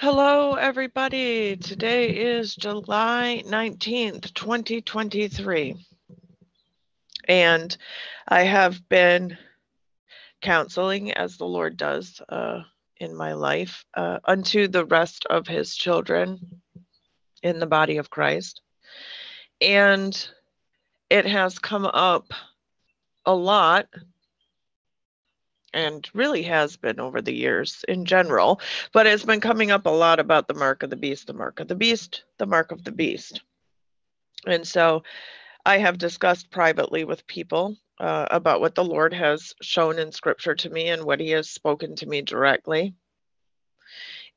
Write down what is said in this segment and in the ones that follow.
Hello, everybody. Today is July 19th, 2023. And I have been counseling as the Lord does uh, in my life uh, unto the rest of his children in the body of Christ. And it has come up a lot and really has been over the years in general, but it's been coming up a lot about the mark of the beast, the mark of the beast, the mark of the beast. And so I have discussed privately with people uh, about what the Lord has shown in scripture to me and what he has spoken to me directly.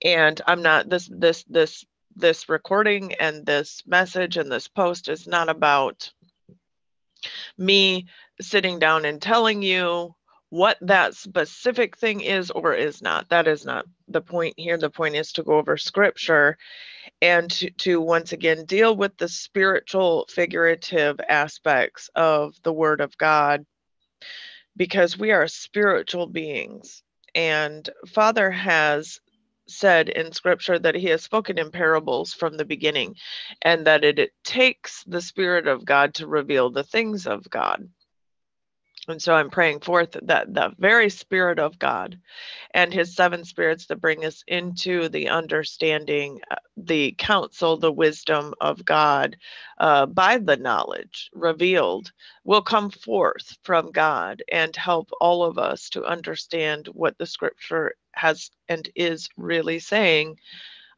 And I'm not this this this this recording and this message and this post is not about me sitting down and telling you what that specific thing is or is not. That is not the point here. The point is to go over scripture and to, to once again deal with the spiritual, figurative aspects of the Word of God because we are spiritual beings. And Father has said in scripture that he has spoken in parables from the beginning and that it, it takes the Spirit of God to reveal the things of God. And so I'm praying forth that the very Spirit of God and His seven spirits that bring us into the understanding, uh, the counsel, the wisdom of God uh, by the knowledge revealed will come forth from God and help all of us to understand what the scripture has and is really saying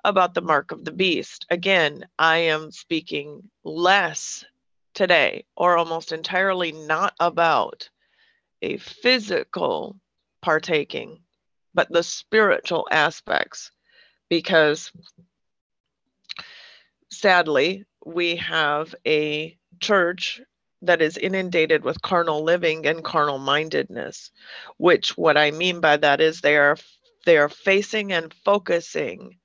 about the mark of the beast. Again, I am speaking less today or almost entirely not about a physical partaking, but the spiritual aspects, because sadly, we have a church that is inundated with carnal living and carnal mindedness, which what I mean by that is they are they are facing and focusing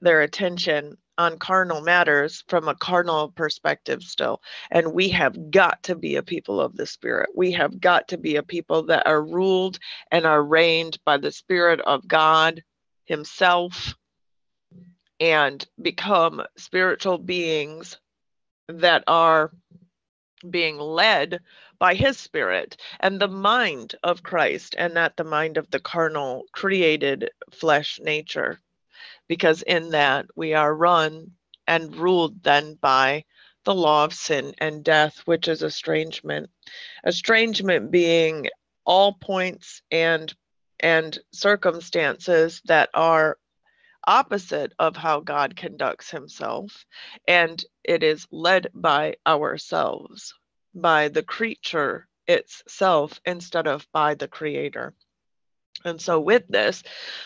their attention on carnal matters from a carnal perspective still. And we have got to be a people of the Spirit. We have got to be a people that are ruled and are reigned by the Spirit of God Himself and become spiritual beings that are being led by his spirit and the mind of Christ and not the mind of the carnal created flesh nature because in that we are run and ruled then by the law of sin and death, which is estrangement. Estrangement being all points and and circumstances that are opposite of how God conducts himself and it is led by ourselves by the creature itself instead of by the creator and so, with this,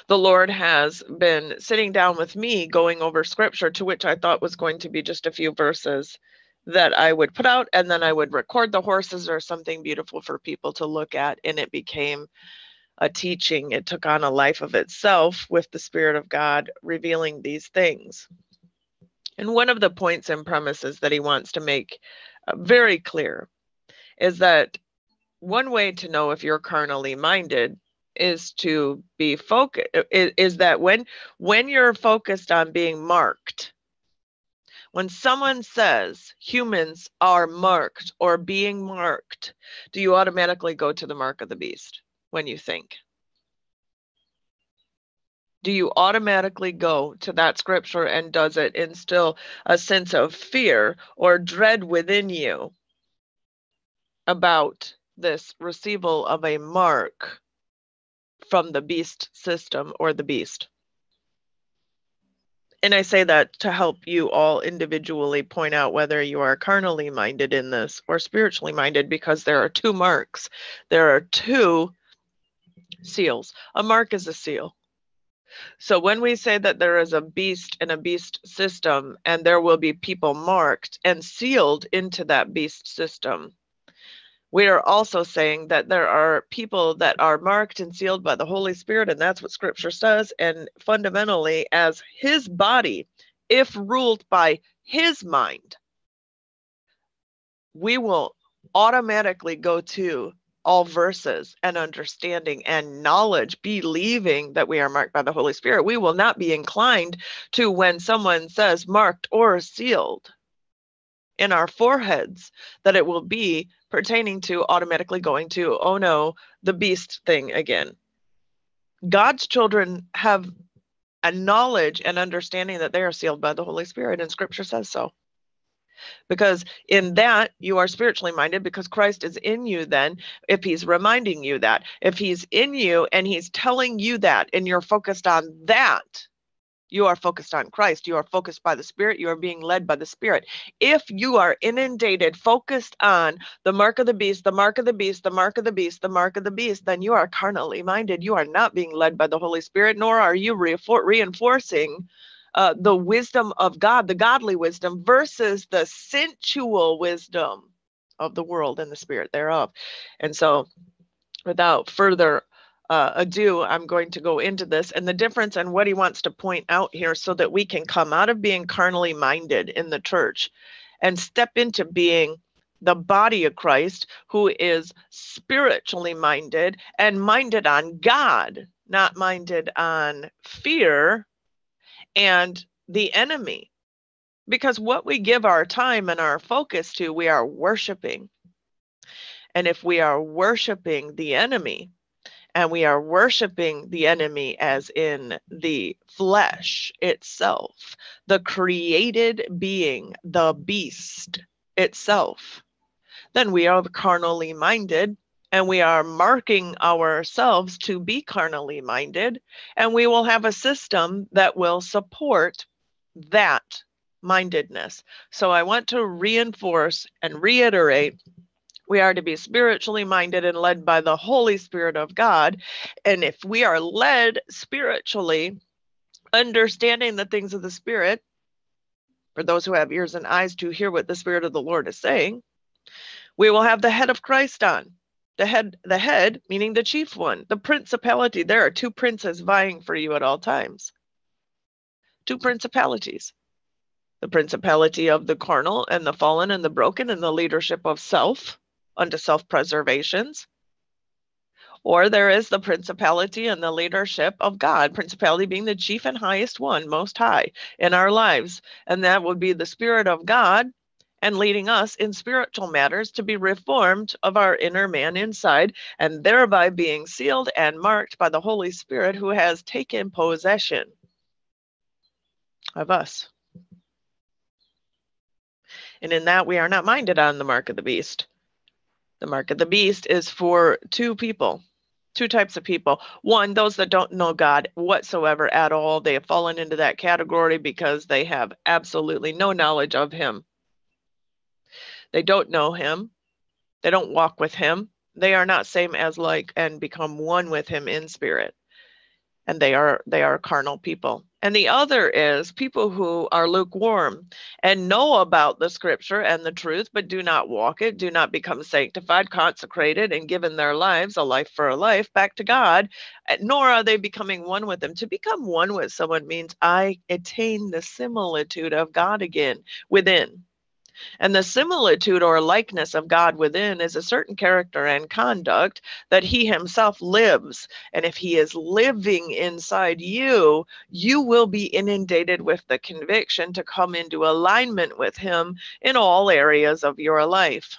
the Lord has been sitting down with me going over scripture, to which I thought was going to be just a few verses that I would put out, and then I would record the horses or something beautiful for people to look at. And it became a teaching. It took on a life of itself with the Spirit of God revealing these things. And one of the points and premises that he wants to make uh, very clear is that one way to know if you're carnally minded is to be focused is, is that when when you're focused on being marked when someone says humans are marked or being marked do you automatically go to the mark of the beast when you think? Do you automatically go to that scripture and does it instill a sense of fear or dread within you about this receival of a mark from the beast system or the beast. And I say that to help you all individually point out whether you are carnally minded in this or spiritually minded, because there are two marks. There are two seals. A mark is a seal. So when we say that there is a beast in a beast system and there will be people marked and sealed into that beast system, we are also saying that there are people that are marked and sealed by the Holy Spirit, and that's what Scripture says. And fundamentally, as His body, if ruled by His mind, we will automatically go to all verses and understanding and knowledge, believing that we are marked by the Holy Spirit, we will not be inclined to when someone says marked or sealed in our foreheads, that it will be pertaining to automatically going to, oh no, the beast thing again. God's children have a knowledge and understanding that they are sealed by the Holy Spirit, and scripture says so because in that you are spiritually minded because Christ is in you then if he's reminding you that if he's in you and he's telling you that and you're focused on that you are focused on Christ you are focused by the spirit you are being led by the spirit if you are inundated focused on the mark of the beast the mark of the beast the mark of the beast the mark of the beast then you are carnally minded you are not being led by the holy spirit nor are you reinforcing uh, the wisdom of God, the godly wisdom, versus the sensual wisdom of the world and the spirit thereof. And so, without further uh, ado, I'm going to go into this and the difference and what he wants to point out here so that we can come out of being carnally minded in the church and step into being the body of Christ who is spiritually minded and minded on God, not minded on fear and the enemy. Because what we give our time and our focus to, we are worshiping. And if we are worshiping the enemy, and we are worshiping the enemy as in the flesh itself, the created being, the beast itself, then we are carnally minded and we are marking ourselves to be carnally minded, and we will have a system that will support that mindedness. So I want to reinforce and reiterate we are to be spiritually minded and led by the Holy Spirit of God. And if we are led spiritually, understanding the things of the Spirit, for those who have ears and eyes to hear what the Spirit of the Lord is saying, we will have the head of Christ on. The head the head meaning the chief one the principality. There are two princes vying for you at all times. Two principalities. The principality of the carnal and the fallen and the broken and the leadership of self unto self-preservations or there is the principality and the leadership of God, principality being the chief and highest one, most high in our lives. And that would be the Spirit of God and leading us in spiritual matters to be reformed of our inner man inside, and thereby being sealed and marked by the Holy Spirit who has taken possession of us. And in that, we are not minded on the mark of the beast. The mark of the beast is for two people, two types of people. One, those that don't know God whatsoever at all. They have fallen into that category because they have absolutely no knowledge of Him. They don't know him. They don't walk with him. They are not same as like and become one with him in spirit. And they are they are carnal people. And the other is people who are lukewarm and know about the scripture and the truth, but do not walk it, do not become sanctified, consecrated, and given their lives a life for a life back to God, eh, nor are they becoming one with them. To become one with someone means I attain the similitude of God again within. And the similitude or likeness of God within is a certain character and conduct that He Himself lives. And if He is living inside you, you will be inundated with the conviction to come into alignment with Him in all areas of your life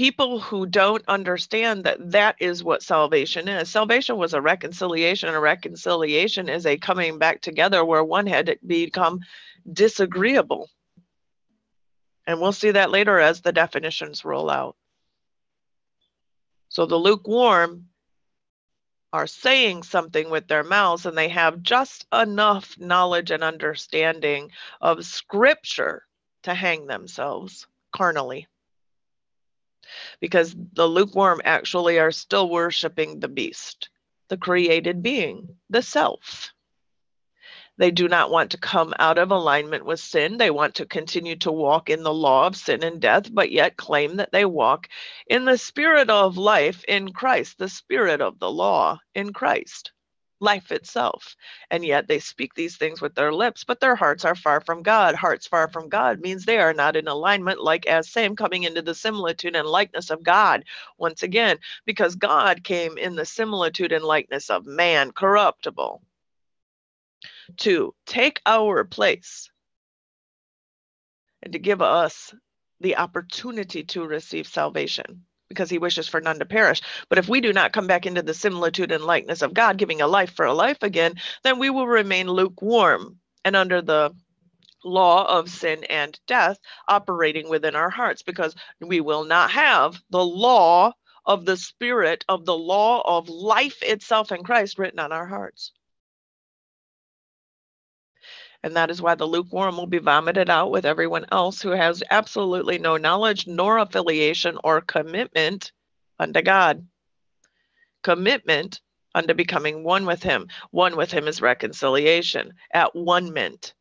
people who don't understand that that is what salvation is. Salvation was a reconciliation, and a reconciliation is a coming back together where one had become disagreeable. And we'll see that later as the definitions roll out. So the lukewarm are saying something with their mouths and they have just enough knowledge and understanding of scripture to hang themselves carnally. Because the lukewarm actually are still worshiping the beast, the created being, the self. They do not want to come out of alignment with sin. They want to continue to walk in the law of sin and death, but yet claim that they walk in the spirit of life in Christ, the spirit of the law in Christ. Life itself. And yet they speak these things with their lips, but their hearts are far from God. Hearts far from God means they are not in alignment, like as same coming into the similitude and likeness of God. Once again, because God came in the similitude and likeness of man, corruptible, to take our place and to give us the opportunity to receive salvation because he wishes for none to perish. But if we do not come back into the similitude and likeness of God, giving a life for a life again, then we will remain lukewarm and under the law of sin and death operating within our hearts because we will not have the law of the spirit of the law of life itself in Christ written on our hearts. And that is why the lukewarm will be vomited out with everyone else who has absolutely no knowledge nor affiliation or commitment unto God. Commitment unto becoming one with Him. One with Him is reconciliation, at one mint.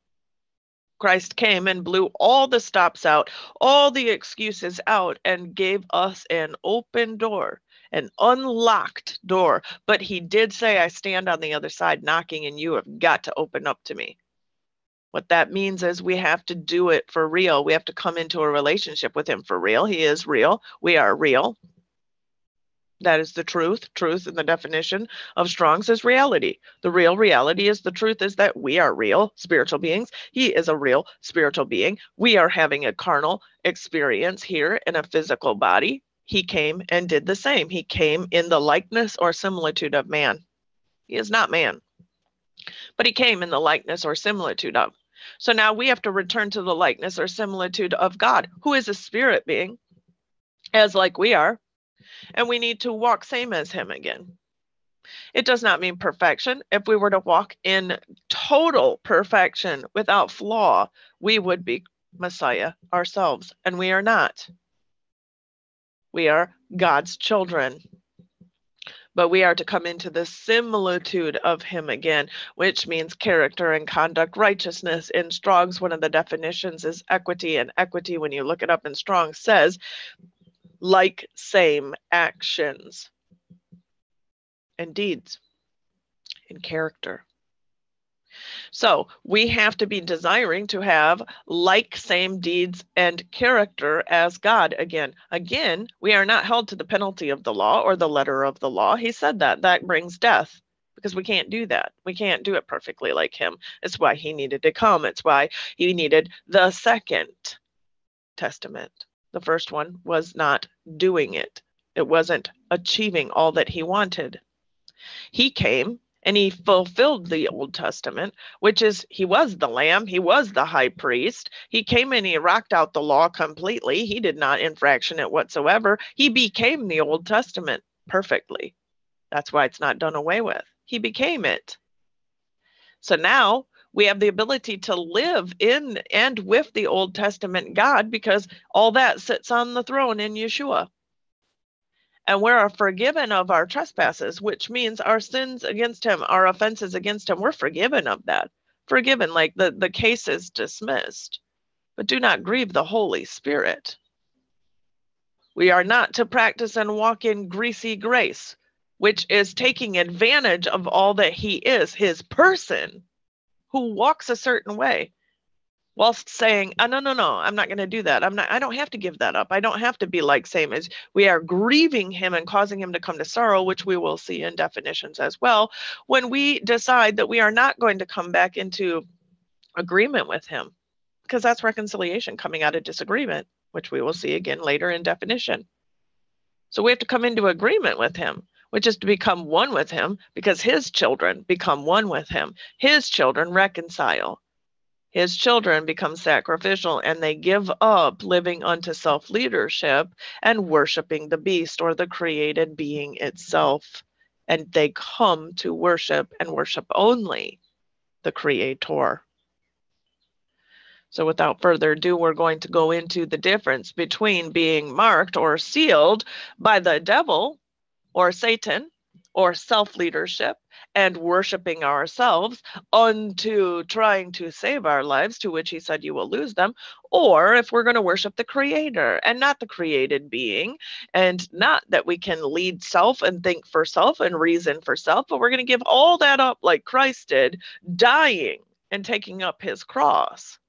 Christ came and blew all the stops out, all the excuses out, and gave us an open door, an unlocked door. But he did say, I stand on the other side knocking, and you have got to open up to me. What that means is we have to do it for real. We have to come into a relationship with him for real. He is real. We are real. That is the truth. Truth in the definition of Strong's is reality. The real reality is the truth is that we are real spiritual beings. He is a real spiritual being. We are having a carnal experience here in a physical body. He came and did the same. He came in the likeness or similitude of man. He is not man, but he came in the likeness or similitude of. So now we have to return to the likeness or similitude of God, who is a spirit being, as like we are, and we need to walk same as him again. It does not mean perfection. If we were to walk in total perfection without flaw, we would be Messiah ourselves, and we are not. We are God's children but we are to come into the similitude of him again, which means character and conduct righteousness. In Strong's, one of the definitions is equity, and equity, when you look it up in Strong, says like same actions and deeds in character. So we have to be desiring to have like same deeds and character as God again. Again, we are not held to the penalty of the law or the letter of the law. He said that that brings death because we can't do that. We can't do it perfectly like him. It's why he needed to come. It's why he needed the second testament. The first one was not doing it. It wasn't achieving all that he wanted. He came and he fulfilled the Old Testament, which is he was the lamb, he was the high priest. He came and he rocked out the law completely. He did not infraction it whatsoever. He became the Old Testament perfectly. That's why it's not done away with. He became it. So now we have the ability to live in and with the Old Testament God because all that sits on the throne in Yeshua and we're forgiven of our trespasses, which means our sins against him, our offenses against him, we're forgiven of that. Forgiven, like the, the case is dismissed. But do not grieve the Holy Spirit. We are not to practice and walk in greasy grace, which is taking advantage of all that he is, his person, who walks a certain way whilst saying, oh, no, no, no, I'm not going to do that. I'm not, I don't have to give that up. I don't have to be like same as we are grieving him and causing him to come to sorrow, which we will see in definitions as well. When we decide that we are not going to come back into agreement with him, because that's reconciliation coming out of disagreement, which we will see again later in definition. So we have to come into agreement with him which is to become one with him because his children become one with him. His children reconcile his children become sacrificial and they give up living unto self leadership and worshiping the beast or the created being itself. And they come to worship and worship only the creator. So, without further ado, we're going to go into the difference between being marked or sealed by the devil or Satan or self leadership and worshiping ourselves unto trying to save our lives, to which he said, You will lose them, or if we're going to worship the creator and not the created being, and not that we can lead self and think for self and reason for self, but we're going to give all that up like Christ did, dying and taking up his cross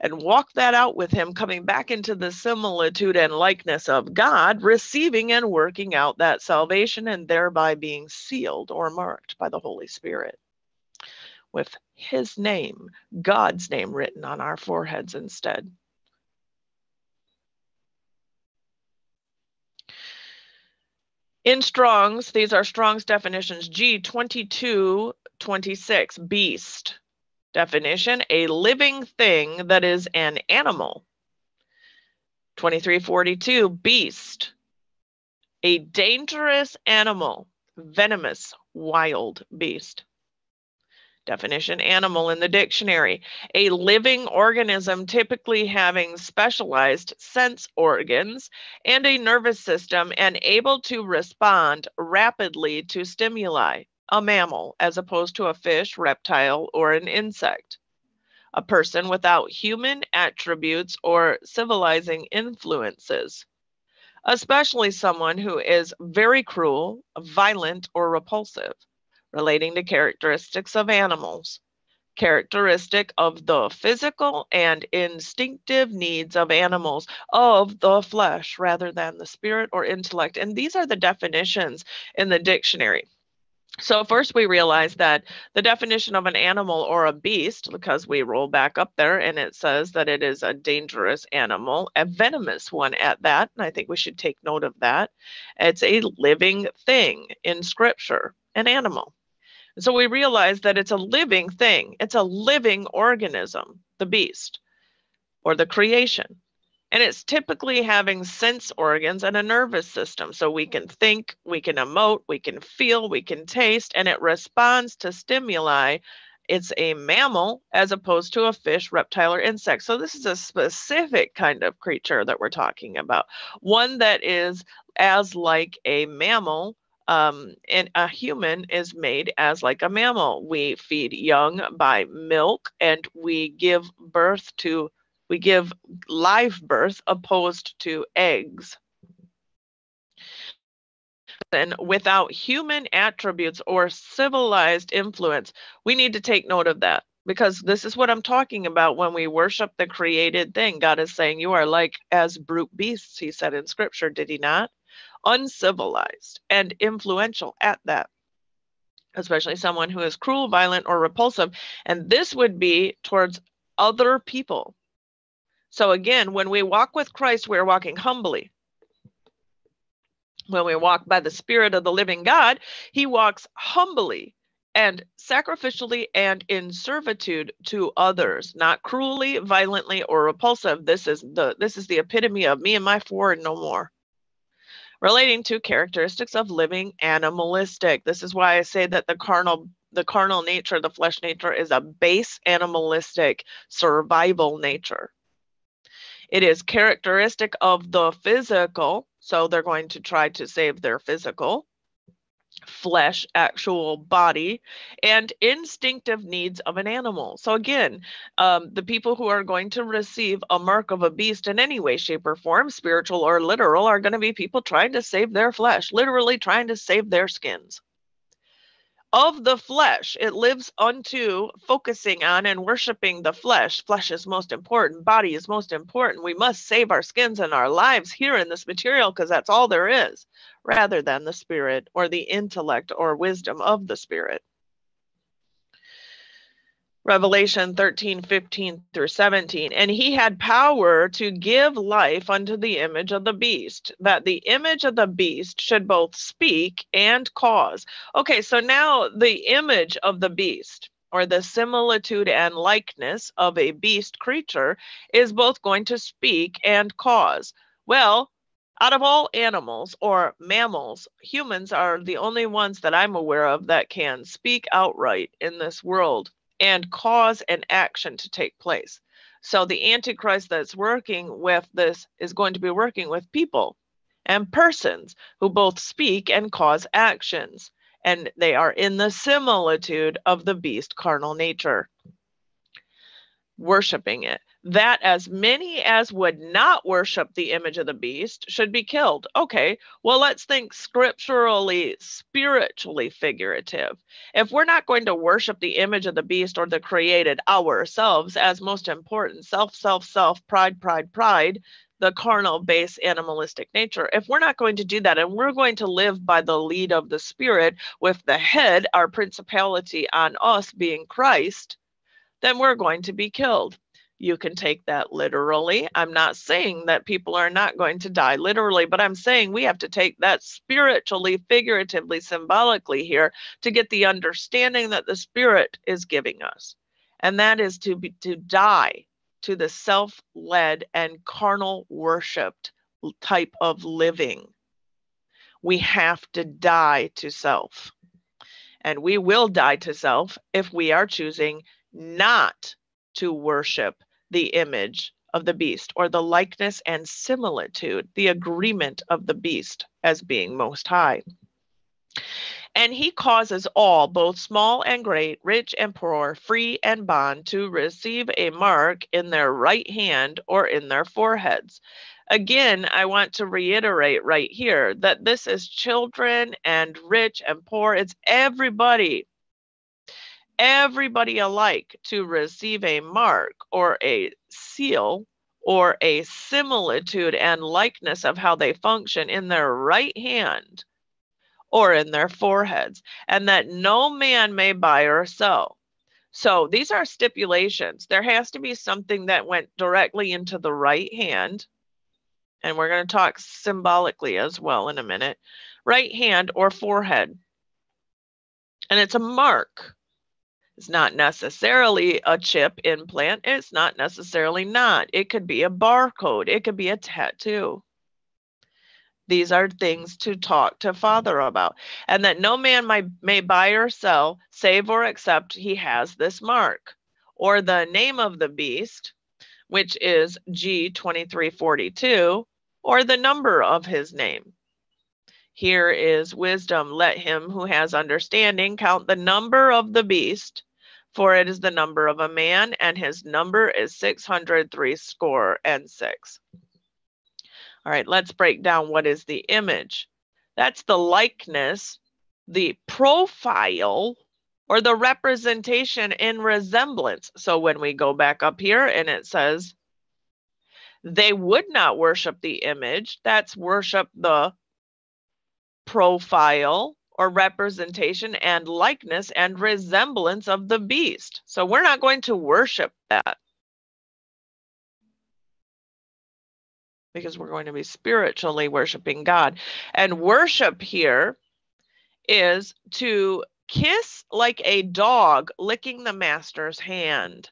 and walk that out with him, coming back into the similitude and likeness of God, receiving and working out that salvation, and thereby being sealed or marked by the Holy Spirit with his name, God's name, written on our foreheads instead. In Strong's, these are Strong's definitions G2226, beast Definition a living thing that is an animal. 2342 beast a dangerous animal, venomous, wild beast. Definition animal in the dictionary a living organism typically having specialized sense organs and a nervous system and able to respond rapidly to stimuli a mammal as opposed to a fish, reptile, or an insect. A person without human attributes or civilizing influences, especially someone who is very cruel, violent, or repulsive, relating to characteristics of animals, characteristic of the physical and instinctive needs of animals of the flesh rather than the spirit or intellect. And these are the definitions in the dictionary. So first we realize that the definition of an animal or a beast, because we roll back up there and it says that it is a dangerous animal, a venomous one at that, and I think we should take note of that. It's a living thing in scripture, an animal. So we realize that it's a living thing. It's a living organism, the beast or the creation. And it's typically having sense organs and a nervous system. So we can think, we can emote, we can feel, we can taste, and it responds to stimuli. It's a mammal as opposed to a fish, reptile, or insect. So this is a specific kind of creature that we're talking about. One that is as like a mammal um, and a human is made as like a mammal. We feed young by milk and we give birth to we give live birth opposed to eggs. And without human attributes or civilized influence, we need to take note of that because this is what I'm talking about when we worship the created thing. God is saying, You are like as brute beasts, he said in scripture, did he not? Uncivilized and influential at that, especially someone who is cruel, violent, or repulsive. And this would be towards other people. So again, when we walk with Christ, we're walking humbly. When we walk by the Spirit of the living God, he walks humbly and sacrificially and in servitude to others, not cruelly, violently, or repulsive. This is the this is the epitome of me and my four and no more. Relating to characteristics of living animalistic. This is why I say that the carnal the carnal nature, the flesh nature is a base animalistic survival nature. It is characteristic of the physical. So they're going to try to save their physical flesh, actual body, and instinctive needs of an animal. So, again, um, the people who are going to receive a mark of a beast in any way, shape, or form, spiritual or literal, are going to be people trying to save their flesh, literally trying to save their skins of the flesh. It lives unto focusing on and worshiping the flesh. Flesh is most important, body is most important. We must save our skins and our lives here in this material because that's all there is, rather than the spirit or the intellect or wisdom of the spirit. Revelation 13, 15 through 17. And he had power to give life unto the image of the beast, that the image of the beast should both speak and cause. Okay, so now the image of the beast, or the similitude and likeness of a beast creature, is both going to speak and cause. Well, out of all animals or mammals, humans are the only ones that I'm aware of that can speak outright in this world and cause an action to take place. So the Antichrist that's working with this is going to be working with people and persons who both speak and cause actions, and they are in the similitude of the beast carnal nature. Worshipping it that as many as would not worship the image of the beast should be killed. Okay, well, let's think scripturally, spiritually figurative. If we're not going to worship the image of the beast or the created ourselves as most important, self, self, self, pride, pride, pride, the carnal, base, animalistic nature, if we're not going to do that and we're going to live by the lead of the spirit with the head, our principality on us being Christ, then we're going to be killed. You can take that literally. I'm not saying that people are not going to die literally, but I'm saying we have to take that spiritually, figuratively, symbolically here to get the understanding that the Spirit is giving us. And that is to be to die to the self-led and carnal worshiped type of living. We have to die to self. And we will die to self if we are choosing not to worship the image of the beast or the likeness and similitude, the agreement of the beast as being most high. And he causes all, both small and great, rich and poor, free and bond, to receive a mark in their right hand or in their foreheads. Again, I want to reiterate right here that this is children and rich and poor. It's everybody everybody alike to receive a mark or a seal or a similitude and likeness of how they function in their right hand or in their foreheads, and that no man may buy or sell. So these are stipulations. There has to be something that went directly into the right hand. And we're going to talk symbolically as well in a minute. Right hand or forehead. And it's a mark. It's not necessarily a chip implant. It's not necessarily not. It could be a barcode. It could be a tattoo. These are things to talk to Father about. And that no man may, may buy or sell, save or accept he has this mark, or the name of the beast, which is G2342, or the number of his name. Here is wisdom. Let him who has understanding count the number of the beast, for it is the number of a man, and his number is 603 score and six. All right, let's break down what is the image. That's the likeness, the profile, or the representation in resemblance. So when we go back up here and it says, they would not worship the image, that's worship the profile or representation and likeness and resemblance of the beast. So we're not going to worship that because we're going to be spiritually worshiping God. And worship here is to kiss like a dog licking the master's hand,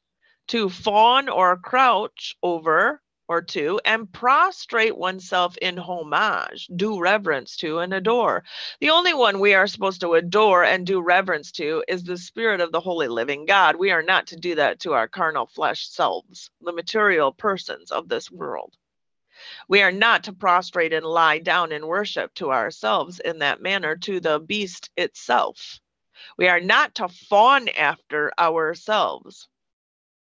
to fawn or crouch over or two and prostrate oneself in homage, do reverence to and adore. The only one we are supposed to adore and do reverence to is the spirit of the holy living God. We are not to do that to our carnal flesh selves, the material persons of this world. We are not to prostrate and lie down in worship to ourselves in that manner to the beast itself. We are not to fawn after ourselves.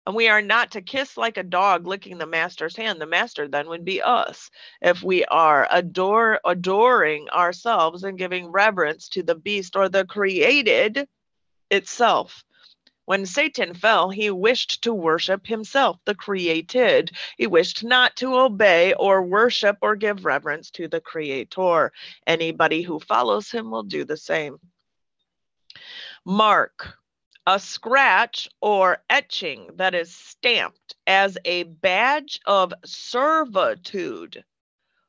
And we are not to kiss like a dog licking the master's hand. The master then would be us if we are adore, adoring ourselves and giving reverence to the beast or the created itself. When Satan fell, he wished to worship himself, the created. He wished not to obey or worship or give reverence to the creator. Anybody who follows him will do the same. Mark a scratch or etching that is stamped as a badge of servitude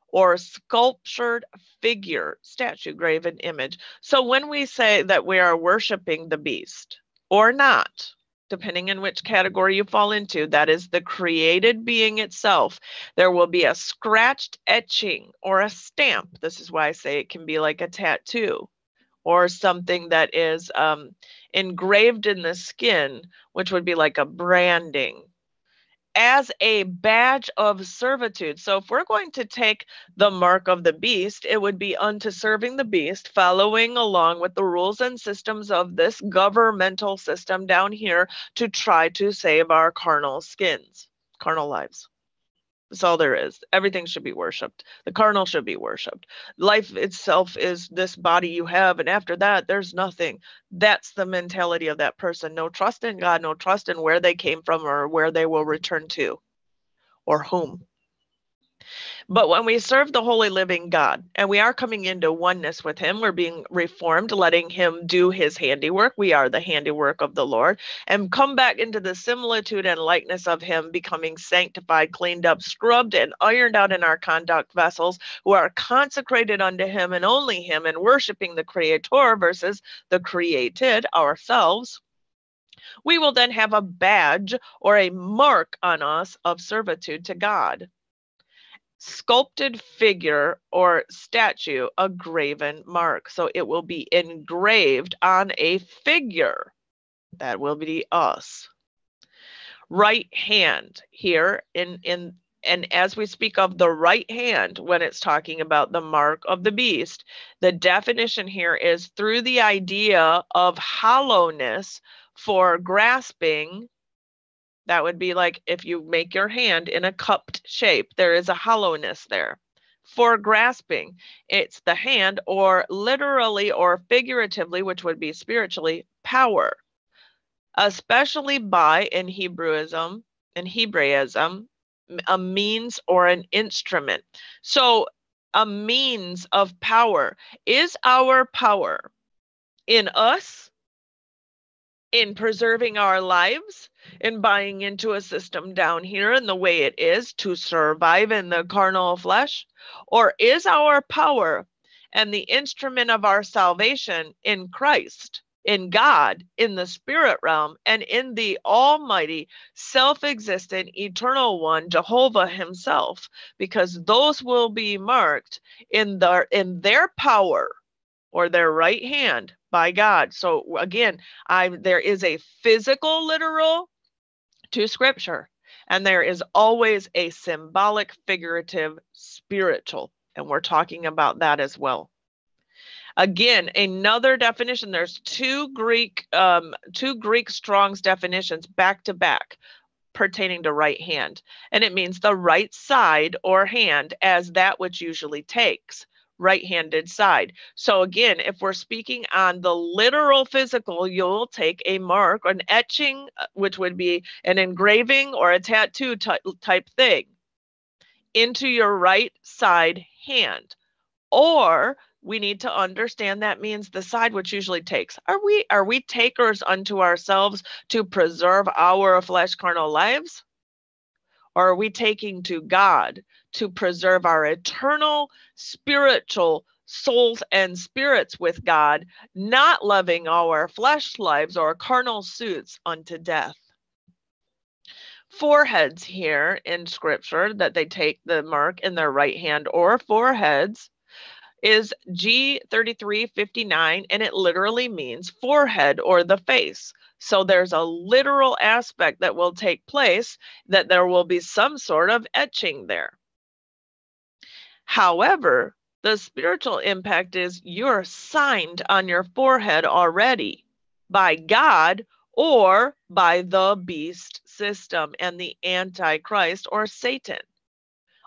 or sculptured figure, statue, graven image. So when we say that we are worshiping the beast or not, depending on which category you fall into, that is the created being itself, there will be a scratched etching or a stamp. This is why I say it can be like a tattoo or something that is um, engraved in the skin, which would be like a branding. as a badge of servitude. So if we're going to take the mark of the beast, it would be unto serving the beast, following along with the rules and systems of this governmental system down here to try to save our carnal skins, carnal lives. That's all there is. Everything should be worshiped. The carnal should be worshiped. Life itself is this body you have, and after that, there's nothing. That's the mentality of that person. No trust in God, no trust in where they came from or where they will return to or whom. But when we serve the holy living God and we are coming into oneness with Him, we're being reformed, letting Him do His handiwork. We are the handiwork of the Lord and come back into the similitude and likeness of Him, becoming sanctified, cleaned up, scrubbed, and ironed out in our conduct vessels who are consecrated unto Him and only Him and worshiping the Creator versus the created ourselves we will then have a badge or a mark on us of servitude to God sculpted figure or statue, a graven mark. So it will be engraved on a figure. That will be us. Right hand here in in and as we speak of the right hand when it's talking about the mark of the beast, the definition here is through the idea of hollowness for grasping that would be like if you make your hand in a cupped shape, there is a hollowness there. For grasping, it's the hand, or literally or figuratively, which would be spiritually, power, especially by in Hebrewism, in Hebraism, a means or an instrument. So, a means of power is our power in us in preserving our lives, in buying into a system down here and the way it is to survive in the carnal flesh? Or is our power and the instrument of our salvation in Christ, in God, in the spirit realm, and in the Almighty, self existent, eternal one, Jehovah Himself? Because those will be marked in their, in their power or their right hand by God. So again, I there is a physical literal to scripture and there is always a symbolic figurative spiritual and we're talking about that as well. Again, another definition there's two Greek um two Greek Strong's definitions back to back pertaining to right hand and it means the right side or hand as that which usually takes right-handed side. So again, if we're speaking on the literal physical, you'll take a mark, an etching, uh, which would be an engraving or a tattoo type thing, into your right side hand. Or we need to understand that means the side which usually takes. Are we are we takers unto ourselves to preserve our flesh carnal lives? Or are we taking to God to preserve our eternal spiritual souls and spirits with God, not loving our flesh lives or carnal suits unto death. Foreheads here in scripture that they take the mark in their right hand or foreheads is G3359 and it literally means forehead or the face. So there's a literal aspect that will take place that there will be some sort of etching there. However, the spiritual impact is you're signed on your forehead already by God or by the beast system and the Antichrist or Satan.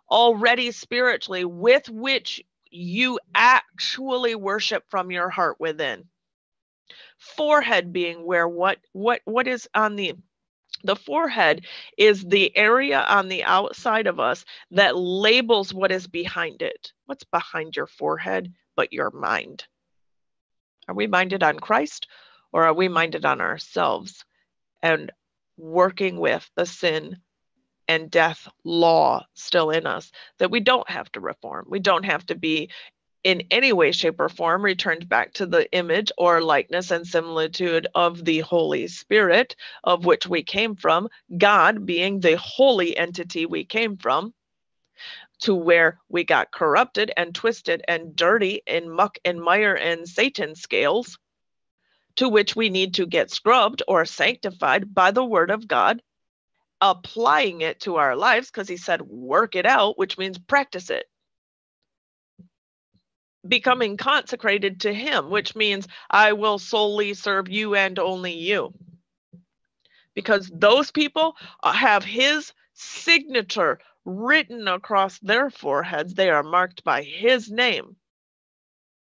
Already spiritually, with which you actually worship from your heart within. Forehead being where what what what is on the the forehead is the area on the outside of us that labels what is behind it. What's behind your forehead but your mind? Are we minded on Christ or are we minded on ourselves and working with the sin and death law still in us that we don't have to reform? We don't have to be in any way, shape, or form returned back to the image or likeness and similitude of the Holy Spirit, of which we came from, God being the holy entity we came from, to where we got corrupted and twisted and dirty in muck and mire and Satan scales, to which we need to get scrubbed or sanctified by the word of God applying it to our lives because he said, work it out, which means practice it. Becoming consecrated to him, which means I will solely serve you and only you. Because those people uh, have his signature written across their foreheads. They are marked by his name,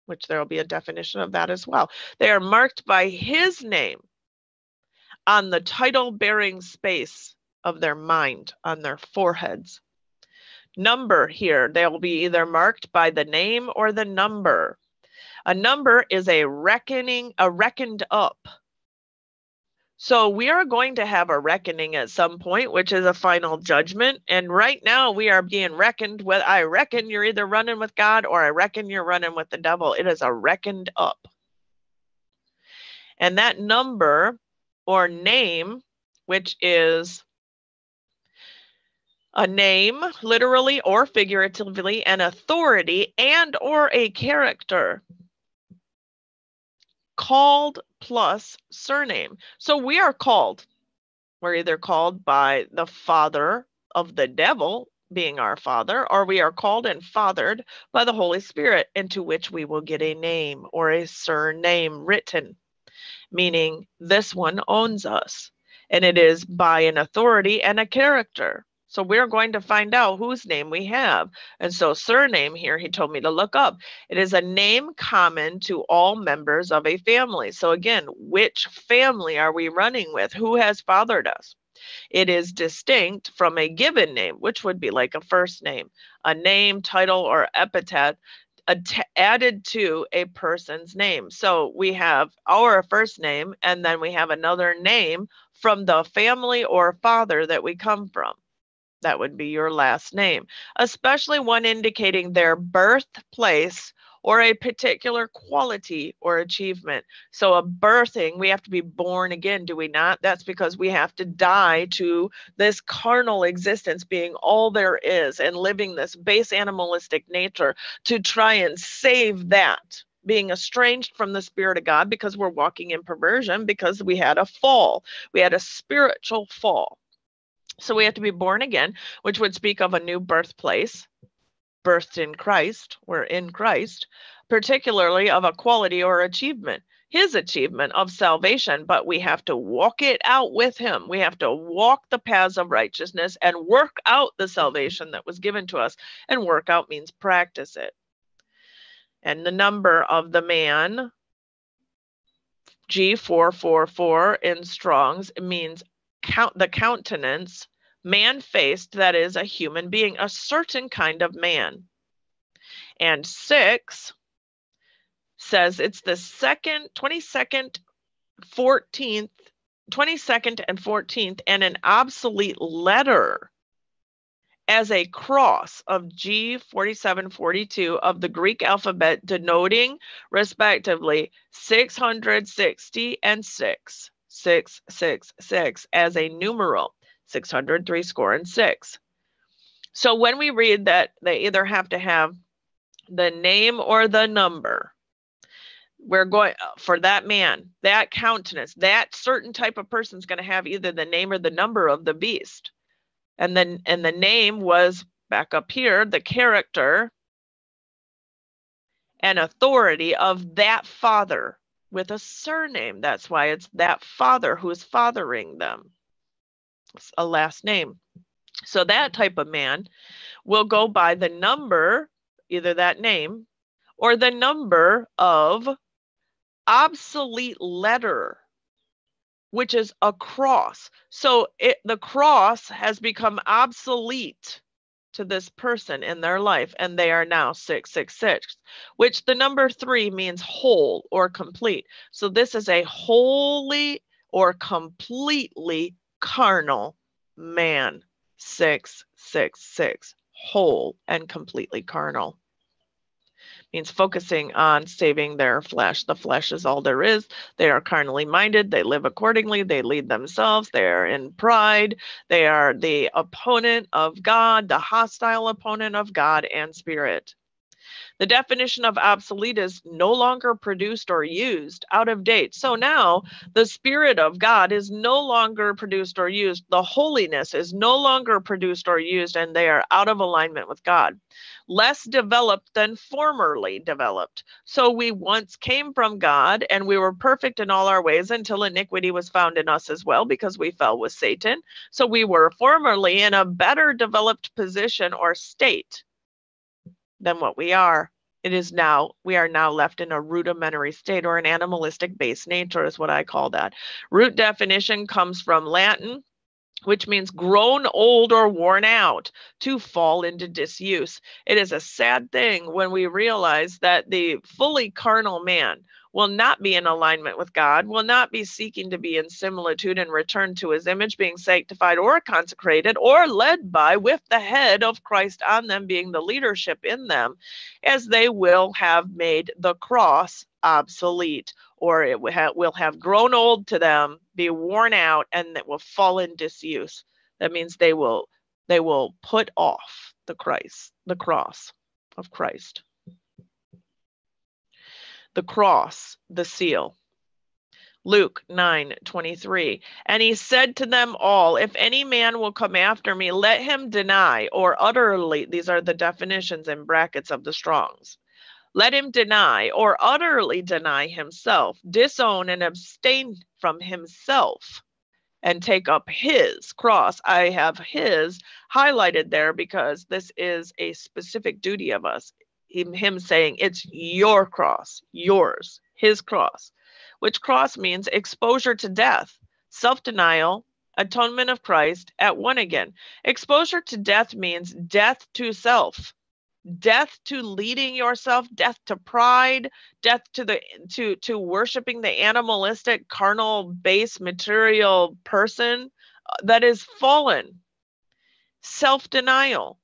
which there will be a definition of that as well. They are marked by his name on the title bearing space of their mind, on their foreheads. Number here, they will be either marked by the name or the number. A number is a reckoning, a reckoned up so we are going to have a reckoning at some point, which is a final judgment. And right now we are being reckoned with. I reckon you're either running with God or I reckon you're running with the devil. It is a reckoned up. And that number or name, which is a name literally or figuratively an authority and or a character called plus surname. So we are called. We're either called by the father of the devil, being our father, or we are called and fathered by the Holy Spirit, into which we will get a name or a surname written, meaning this one owns us. And it is by an authority and a character. So we're going to find out whose name we have. And so surname here, he told me to look up. It is a name common to all members of a family. So again, which family are we running with? Who has fathered us? It is distinct from a given name, which would be like a first name, a name, title, or epithet added to a person's name. So we have our first name, and then we have another name from the family or father that we come from. That would be your last name, especially one indicating their birthplace or a particular quality or achievement. So, a birthing, we have to be born again, do we not? That's because we have to die to this carnal existence being all there is and living this base animalistic nature to try and save that being estranged from the Spirit of God because we're walking in perversion because we had a fall. We had a spiritual fall. So we have to be born again, which would speak of a new birthplace, birthed in Christ, we're in Christ, particularly of a quality or achievement, his achievement of salvation, but we have to walk it out with him. We have to walk the paths of righteousness and work out the salvation that was given to us. And work out means practice it. And the number of the man, G444 in Strong's, means count the countenance, man faced, that is a human being, a certain kind of man. And six says it's the second, 22nd, 14th, 22nd and 14th, and an obsolete letter as a cross of G4742 of the Greek alphabet, denoting respectively 660 and 6. 666 as a numeral, 603 score and 6. So when we read that they either have to have the name or the number, we're going uh, for that man, that countenance, that certain type of person is going to have either the name or the number of the beast. And then and the name was back up here, the character and authority of that father with a surname. That's why it's that father who is fathering them. It's a last name. So that type of man will go by the number, either that name or the number of obsolete letter, which is a cross. So it, the cross has become obsolete to this person in their life, and they are now 666, which the number three means whole or complete. So this is a wholly or completely carnal man. 666, whole and completely carnal means focusing on saving their flesh. The flesh is all there is. They are carnally minded. They live accordingly. They lead themselves. They are in pride. They are the opponent of God, the hostile opponent of God and spirit. The definition of obsolete is no longer produced or used, out of date. So now the Spirit of God is no longer produced or used. The holiness is no longer produced or used, and they are out of alignment with God. Less developed than formerly developed. So we once came from God and we were perfect in all our ways until iniquity was found in us as well because we fell with Satan. So we were formerly in a better developed position or state than what we are. It is now, we are now left in a rudimentary state or an animalistic base nature, is what I call that. Root definition comes from Latin, which means grown old or worn out, to fall into disuse. It is a sad thing when we realize that the fully carnal man, will not be in alignment with God, will not be seeking to be in similitude and return to his image, being sanctified or consecrated or led by with the head of Christ on them, being the leadership in them, as they will have made the cross obsolete or it will have grown old to them, be worn out, and it will fall in disuse. That means they will they will put off the Christ, the cross of Christ the cross, the seal. Luke 9 23. And he said to them all, If any man will come after me, let him deny or utterly, these are the definitions in brackets of the Strongs. Let him deny or utterly deny himself, disown and abstain from himself, and take up his cross. I have his highlighted there because this is a specific duty of us him, him saying, It's your cross, yours, his cross, which cross means exposure to death, self denial, atonement of Christ at one again. Exposure to death means death to self, death to leading yourself, death to pride, death to the to to worshiping the animalistic, carnal, base, material person uh, that is fallen. Self-denial.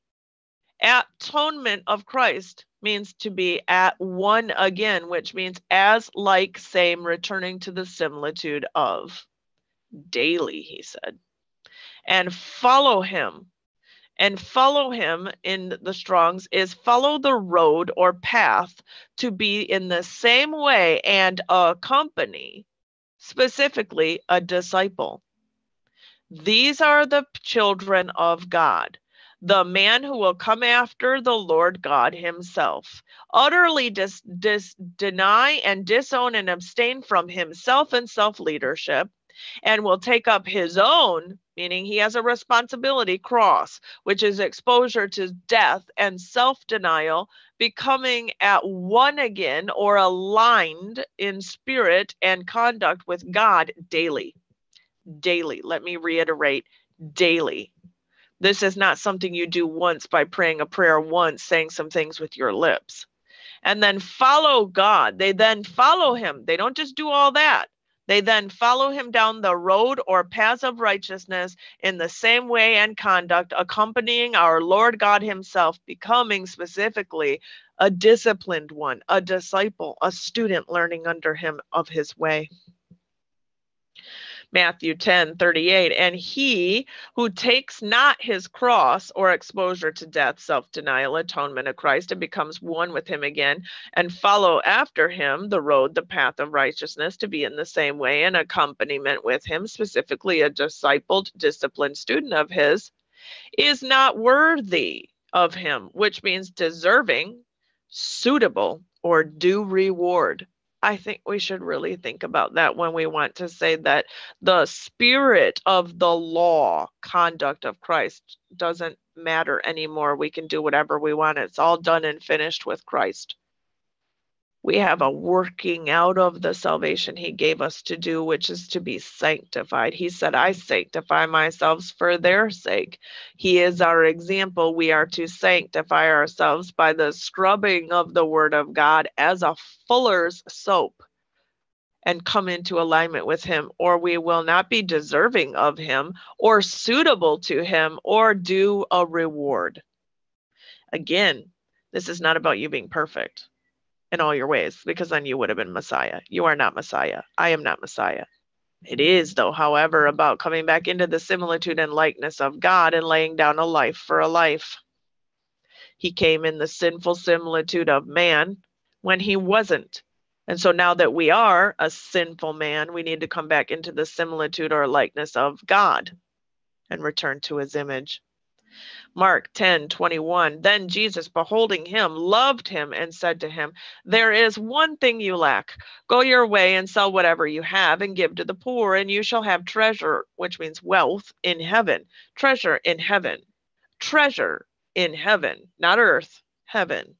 Atonement of Christ means to be at one again, which means as, like, same, returning to the similitude of. Daily, he said. And follow him. And follow him in the Strongs is follow the road or path to be in the same way and accompany, specifically, a disciple. These are the children of God the man who will come after the Lord God himself, utterly dis, dis, deny and disown and abstain from himself and self leadership, and will take up his own, meaning he has a responsibility, cross, which is exposure to death and self denial, becoming at one again or aligned in spirit and conduct with God daily. Daily. Let me reiterate daily this is not something you do once by praying a prayer once, saying some things with your lips. And then follow God. They then follow him. They don't just do all that. They then follow him down the road or paths of righteousness in the same way and conduct, accompanying our Lord God Himself, becoming specifically a disciplined one, a disciple, a student learning under Him of His way. Matthew 10 38. And he who takes not his cross or exposure to death, self denial, atonement of Christ, and becomes one with him again, and follow after him the road, the path of righteousness, to be in the same way, and accompaniment with him, specifically a discipled, disciplined student of his, is not worthy of him, which means deserving, suitable, or due reward. I think we should really think about that when we want to say that the spirit of the law conduct of Christ doesn't matter anymore. We can do whatever we want. It's all done and finished with Christ we have a working out of the salvation he gave us to do, which is to be sanctified. He said, I sanctify myself for their sake. He is our example. We are to sanctify ourselves by the scrubbing of the word of God as a fuller's soap and come into alignment with him, or we will not be deserving of him or suitable to him or do a reward. Again, this is not about you being perfect in all your ways, because then you would have been Messiah. You are not Messiah. I am not Messiah. It is, though, however, about coming back into the similitude and likeness of God and laying down a life for a life. He came in the sinful similitude of man when he wasn't. And so now that we are a sinful man, we need to come back into the similitude or likeness of God and return to his image. Mark 10 21. Then Jesus, beholding him, loved him and said to him, There is one thing you lack. Go your way and sell whatever you have and give to the poor, and you shall have treasure, which means wealth, in heaven. Treasure in heaven. Treasure in heaven, not earth, heaven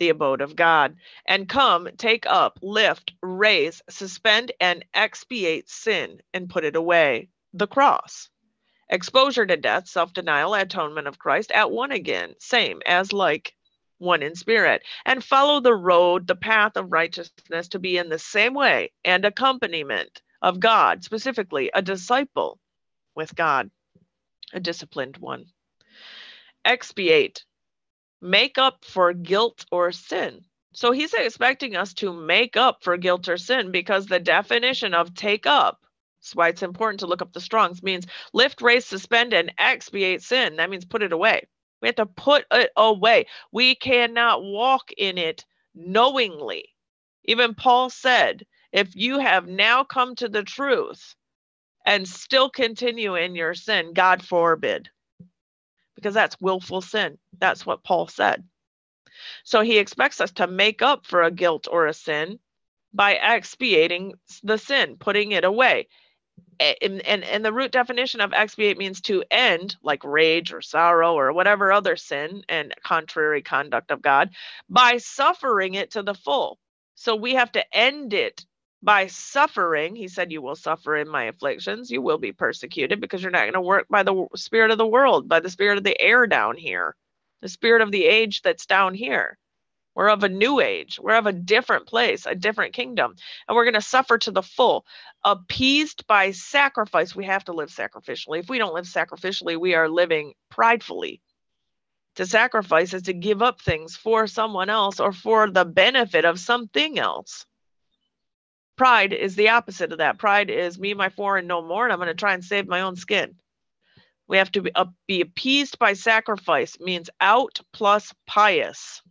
the abode of God. And come, take up, lift, raise, suspend, and expiate sin and put it away. The cross exposure to death, self denial, atonement of Christ at one again, same as like one in spirit, and follow the road, the path of righteousness to be in the same way and accompaniment of God, specifically a disciple with God, a disciplined one. Expiate, make up for guilt or sin. So he's expecting us to make up for guilt or sin because the definition of take up that's why it's important to look up the Strongs. Means lift, raise, suspend, and expiate sin. That means put it away. We have to put it away. We cannot walk in it knowingly. Even Paul said, if you have now come to the truth and still continue in your sin, God forbid, because that's willful sin. That's what Paul said. So he expects us to make up for a guilt or a sin by expiating the sin, putting it away and, and, and the root definition of expiate means to end, like rage or sorrow or whatever other sin and contrary conduct of God, by suffering it to the full. So we have to end it by suffering. He said, You will suffer in my afflictions. You will be persecuted because you're not going to work by the spirit of the world, by the spirit of the air down here, the spirit of the age that's down here. We're of a new age. We're of a different place, a different kingdom. And we're going to suffer to the full. Appeased by sacrifice, we have to live sacrificially. If we don't live sacrificially, we are living pridefully. To sacrifice is to give up things for someone else or for the benefit of something else. Pride is the opposite of that. Pride is me, my four, and no more, and I'm going to try and save my own skin. We have to be, uh, be appeased by sacrifice, means out plus pious.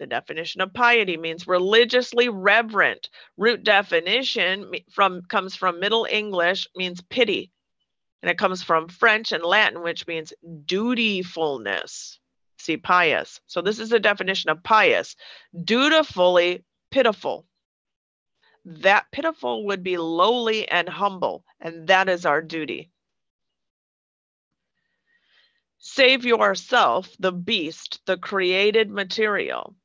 The definition of piety means religiously reverent. Root definition from comes from Middle English means pity. And it comes from French and Latin which means dutifulness. See pious. So this is the definition of pious. Dutifully pitiful. That pitiful would be lowly and humble, and that is our duty. Save yourself, the beast, the created material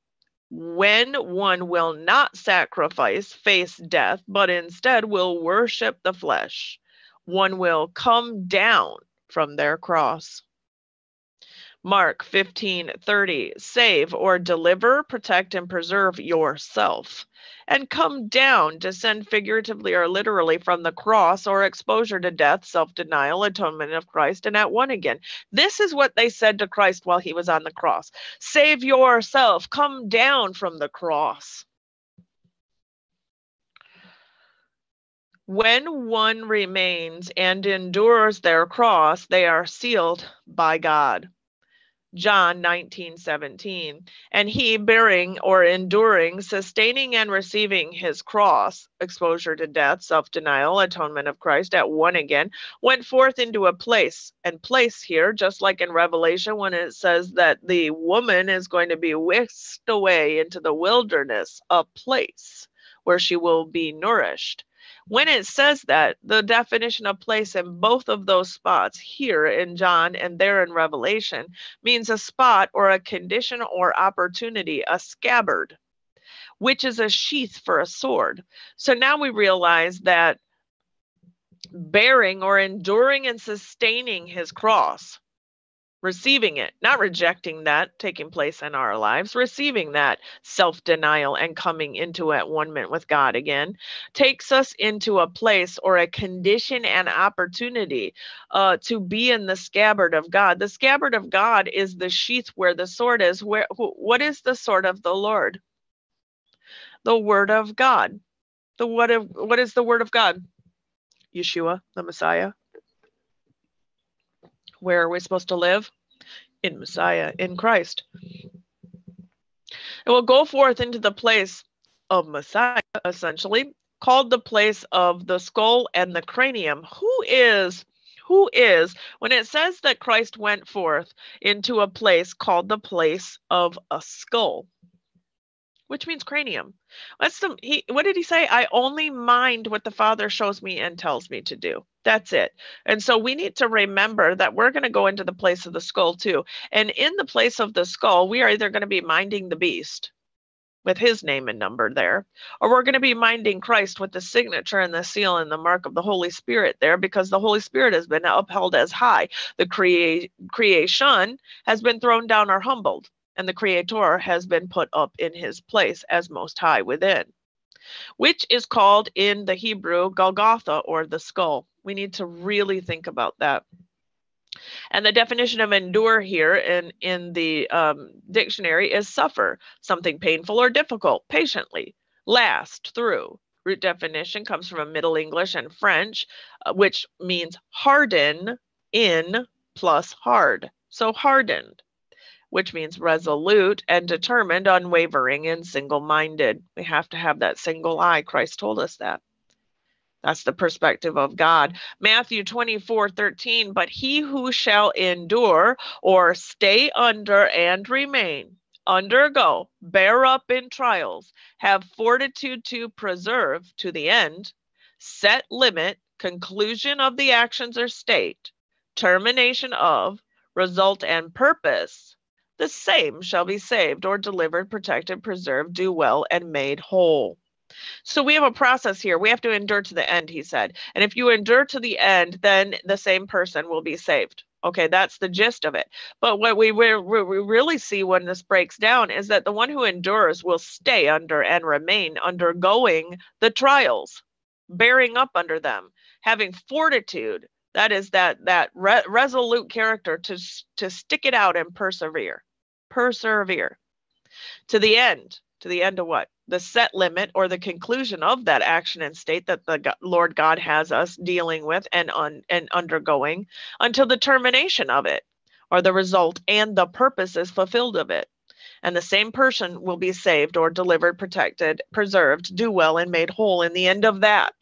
when one will not sacrifice, face death, but instead will worship the flesh, one will come down from their cross. Mark 15 30, save or deliver, protect, and preserve yourself and come down, descend figuratively or literally from the cross or exposure to death, self denial, atonement of Christ, and at one again. This is what they said to Christ while he was on the cross Save yourself, come down from the cross. When one remains and endures their cross, they are sealed by God. John 19, 17. And he, bearing or enduring, sustaining and receiving his cross, exposure to death, self denial, atonement of Christ at one again, went forth into a place. And place here, just like in Revelation, when it says that the woman is going to be whisked away into the wilderness, a place where she will be nourished when it says that, the definition of place in both of those spots, here in John and there in Revelation, means a spot or a condition or opportunity, a scabbard, which is a sheath for a sword. So now we realize that bearing or enduring and sustaining his cross receiving it, not rejecting that taking place in our lives, receiving that self denial and coming into at one minute with God again, takes us into a place or a condition and opportunity uh, to be in the scabbard of God. The scabbard of God is the sheath where the sword is. Where what is the sword of the Lord? The word of God. The what of what is the word of God? Yeshua, the Messiah where are we supposed to live? in Messiah, in Christ. And will go forth into the place of Messiah, essentially, called the place of the skull and the cranium. Who is who is, when it says that Christ went forth into a place called the place of a skull, which means cranium. The he what did he say? I only mind what the Father shows me and tells me to do. That's it. And so we need to remember that we're going to go into the place of the skull too. And in the place of the skull, we are either going to be minding the beast with his name and number there, or we're going to be minding Christ with the signature and the seal and the mark of the Holy Spirit there because the Holy Spirit has been upheld as high. The crea- creation has been thrown down or humbled, and the Creator has been put up in his place as most high within, which is called in the Hebrew Golgotha or the skull. We need to really think about that. And the definition of endure here in, in the um, dictionary is suffer, something painful or difficult, patiently, last through. Root definition comes from a Middle English and French, uh, which means harden in plus hard. So hardened, which means resolute and determined, unwavering, and single minded. We have to have that single eye. Christ told us that. That's the perspective of God. Matthew 24 13. But he who shall endure or stay under and remain, undergo, bear up in trials, have fortitude to preserve to the end, set limit, conclusion of the actions or state, termination of, result and purpose, the same shall be saved or delivered, protected, preserved, do well, and made whole. So we have a process here. We have to endure to the end, he said. And if you endure to the end, then the same person will be saved. Okay, that's the gist of it. But what we, we, we really see when this breaks down is that the one who endures will stay under and remain undergoing the trials, bearing up under them, having fortitude. That is that that re- resolute character to to stick it out and persevere, persevere to the end. To the end of what? the set limit or the conclusion of that action and state that the Lord God has us dealing with and on and undergoing until the termination of it or the result and the purpose is fulfilled of it. And the same person will be saved or delivered, protected, preserved, do well, and made whole in the end of that.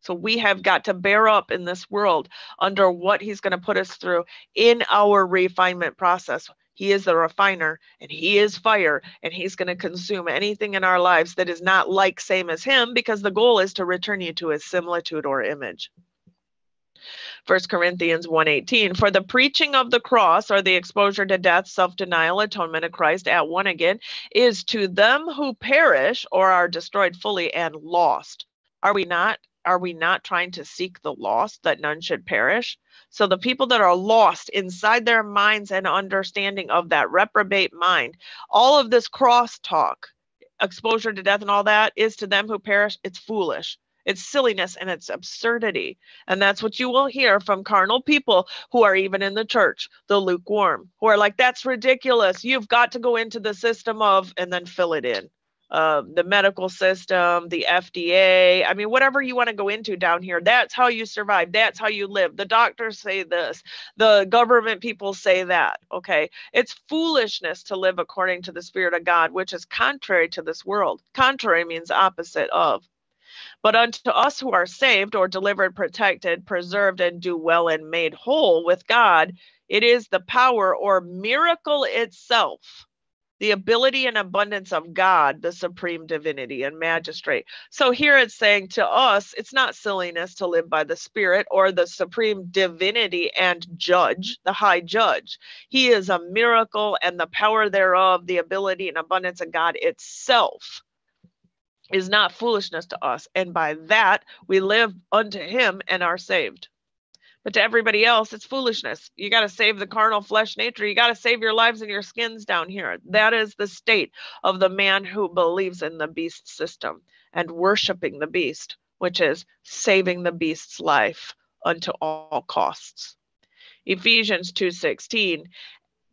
So we have got to bear up in this world under what he's going to put us through in our refinement process. He is the refiner and he is fire and he's going to consume anything in our lives that is not like same as him because the goal is to return you to his similitude or image. 1 Corinthians 1:18 For the preaching of the cross or the exposure to death, self-denial, atonement of Christ at one again is to them who perish or are destroyed fully and lost. Are we not are we not trying to seek the lost that none should perish? So the people that are lost inside their minds and understanding of that reprobate mind, all of this crosstalk, exposure to death and all that is to them who perish, it's foolish. It's silliness and it's absurdity. And that's what you will hear from carnal people who are even in the church, the lukewarm, who are like, that's ridiculous. You've got to go into the system of, and then fill it in uh, the medical system, the FDA. I mean, whatever you want to go into down here, that's how you survive. That's how you live. The doctors say this, the government people say that. Okay. It's foolishness to live according to the Spirit of God, which is contrary to this world. Contrary means opposite of. But unto us who are saved or delivered, protected, preserved, and do well and made whole with God, it is the power or miracle itself the ability and abundance of God, the supreme divinity and magistrate. So here it's saying to us, it's not silliness to live by the Spirit or the supreme divinity and judge, the high judge. He is a miracle and the power thereof, the ability and abundance of God itself is not foolishness to us. And by that, we live unto him and are saved. But to everybody else, it's foolishness. You got to save the carnal flesh nature. You got to save your lives and your skins down here. That is the state of the man who believes in the beast system and worshiping the beast, which is saving the beast's life unto all costs. Ephesians 2:16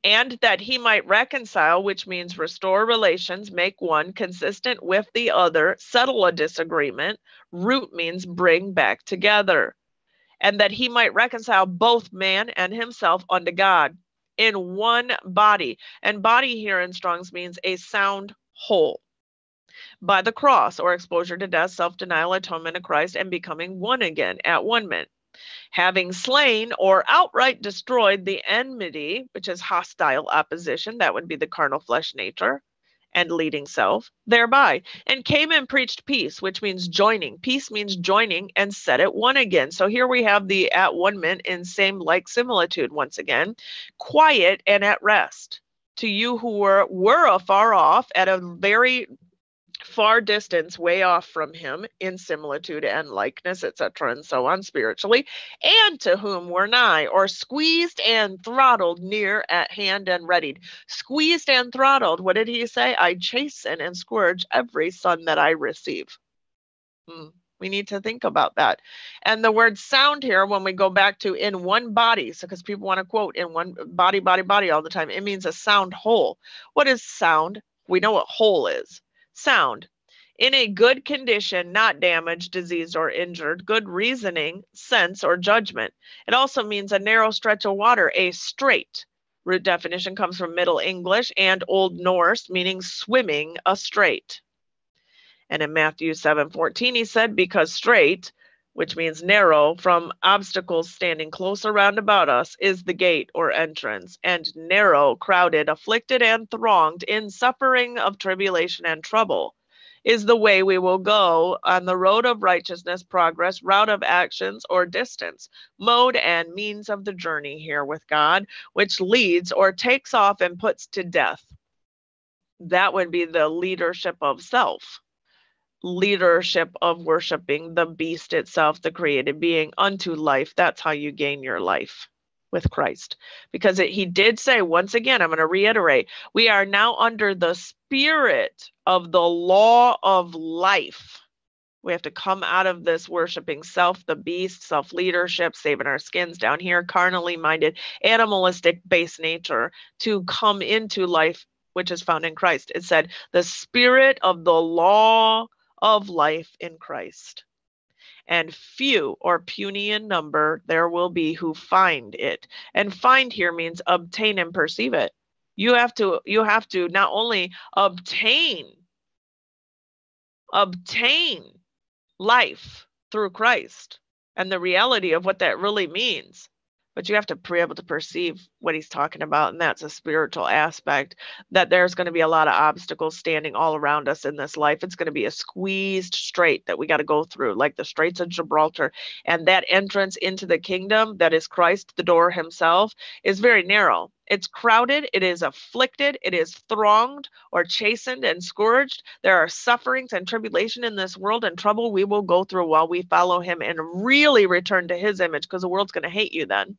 and that he might reconcile, which means restore relations, make one consistent with the other, settle a disagreement. Root means bring back together and that he might reconcile both man and himself unto God in one body. And body here in Strong's means a sound whole by the cross or exposure to death, self denial, atonement of Christ, and becoming one again at one minute. Having slain or outright destroyed the enmity, which is hostile opposition, that would be the carnal flesh nature, and leading self thereby, and came and preached peace, which means joining. Peace means joining and set it one again. So here we have the at one mint in same like similitude once again, quiet and at rest. To you who were were afar off at a very far distance way off from him in similitude and likeness etc and so on spiritually and to whom were nigh or squeezed and throttled near at hand and readied squeezed and throttled what did he say i chasten and scourge every son that i receive hmm. We need to think about that. And the word sound here, when we go back to in one body, so because people want to quote in one body, body, body all the time, it means a sound whole. What is sound? We know what whole is sound, in a good condition, not damaged, diseased, or injured, good reasoning, sense, or judgment. It also means a narrow stretch of water, a strait. Root definition comes from Middle English and Old Norse, meaning swimming a strait. And in Matthew 7 14, he said, Because strait, which means narrow, from obstacles standing close around about us, is the gate or entrance, and narrow, crowded, afflicted, and thronged in suffering of tribulation and trouble is the way we will go on the road of righteousness, progress, route of actions, or distance, mode and means of the journey here with God, which leads or takes off and puts to death. That would be the leadership of self leadership of worshiping the beast itself, the created being, unto life. That's how you gain your life with Christ. Because it, he did say, once again, I'm going to reiterate, we are now under the spirit of the law of life. We have to come out of this worshiping self, the beast, self leadership, saving our skins down here, carnally minded, animalistic base nature to come into life, which is found in Christ. It said, the spirit of the law of life in Christ. And few or puny in number there will be who find it. And find here means obtain and perceive it. You have to you have to not only obtain obtain life through Christ and the reality of what that really means, but you have to be able to perceive what he's talking about and that's a spiritual aspect that there's going to be a lot of obstacles standing all around us in this life. It's going to be a squeezed strait that we got to go through like the straits of gibraltar and that entrance into the kingdom that is christ the door himself is very narrow. It's crowded, it is afflicted, it is thronged or chastened and scourged. There are sufferings and tribulation in this world and trouble we will go through while we follow him and really return to his image because the world's going to hate you then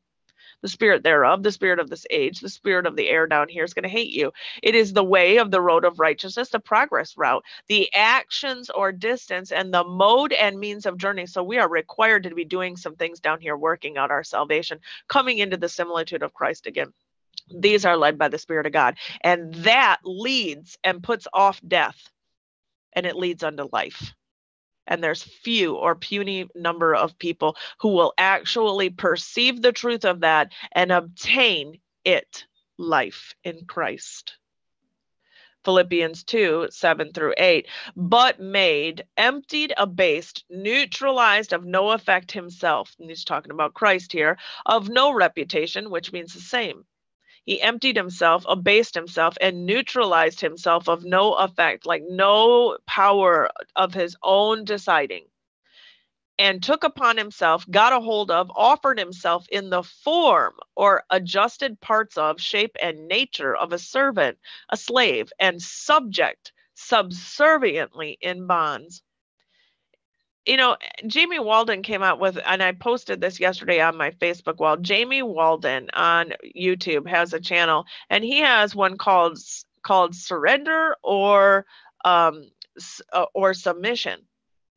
the spirit thereof, the spirit of this age, the spirit of the air down here is going to hate you. It is the way of the road of righteousness, the progress route, the actions or distance, and the mode and means of journey. So we are required to be doing some things down here, working out our salvation, coming into the similitude of Christ again. These are led by the Spirit of God. And that leads and puts off death, and it leads unto life and there's few or puny number of people who will actually perceive the truth of that and obtain it life in Christ. Philippians 2 7 through 8, but made, emptied, abased, neutralized, of no effect himself. And he's talking about Christ here, of no reputation, which means the same he emptied himself, abased himself, and neutralized himself of no effect, like no power of his own deciding. And took upon himself, got a hold of, offered himself in the form or adjusted parts of, shape, and nature of a servant, a slave, and subject subserviently in bonds you know, Jamie Walden came out with, and I posted this yesterday on my Facebook wall. Jamie Walden on YouTube has a channel, and he has one called called Surrender or um, uh, or Submission,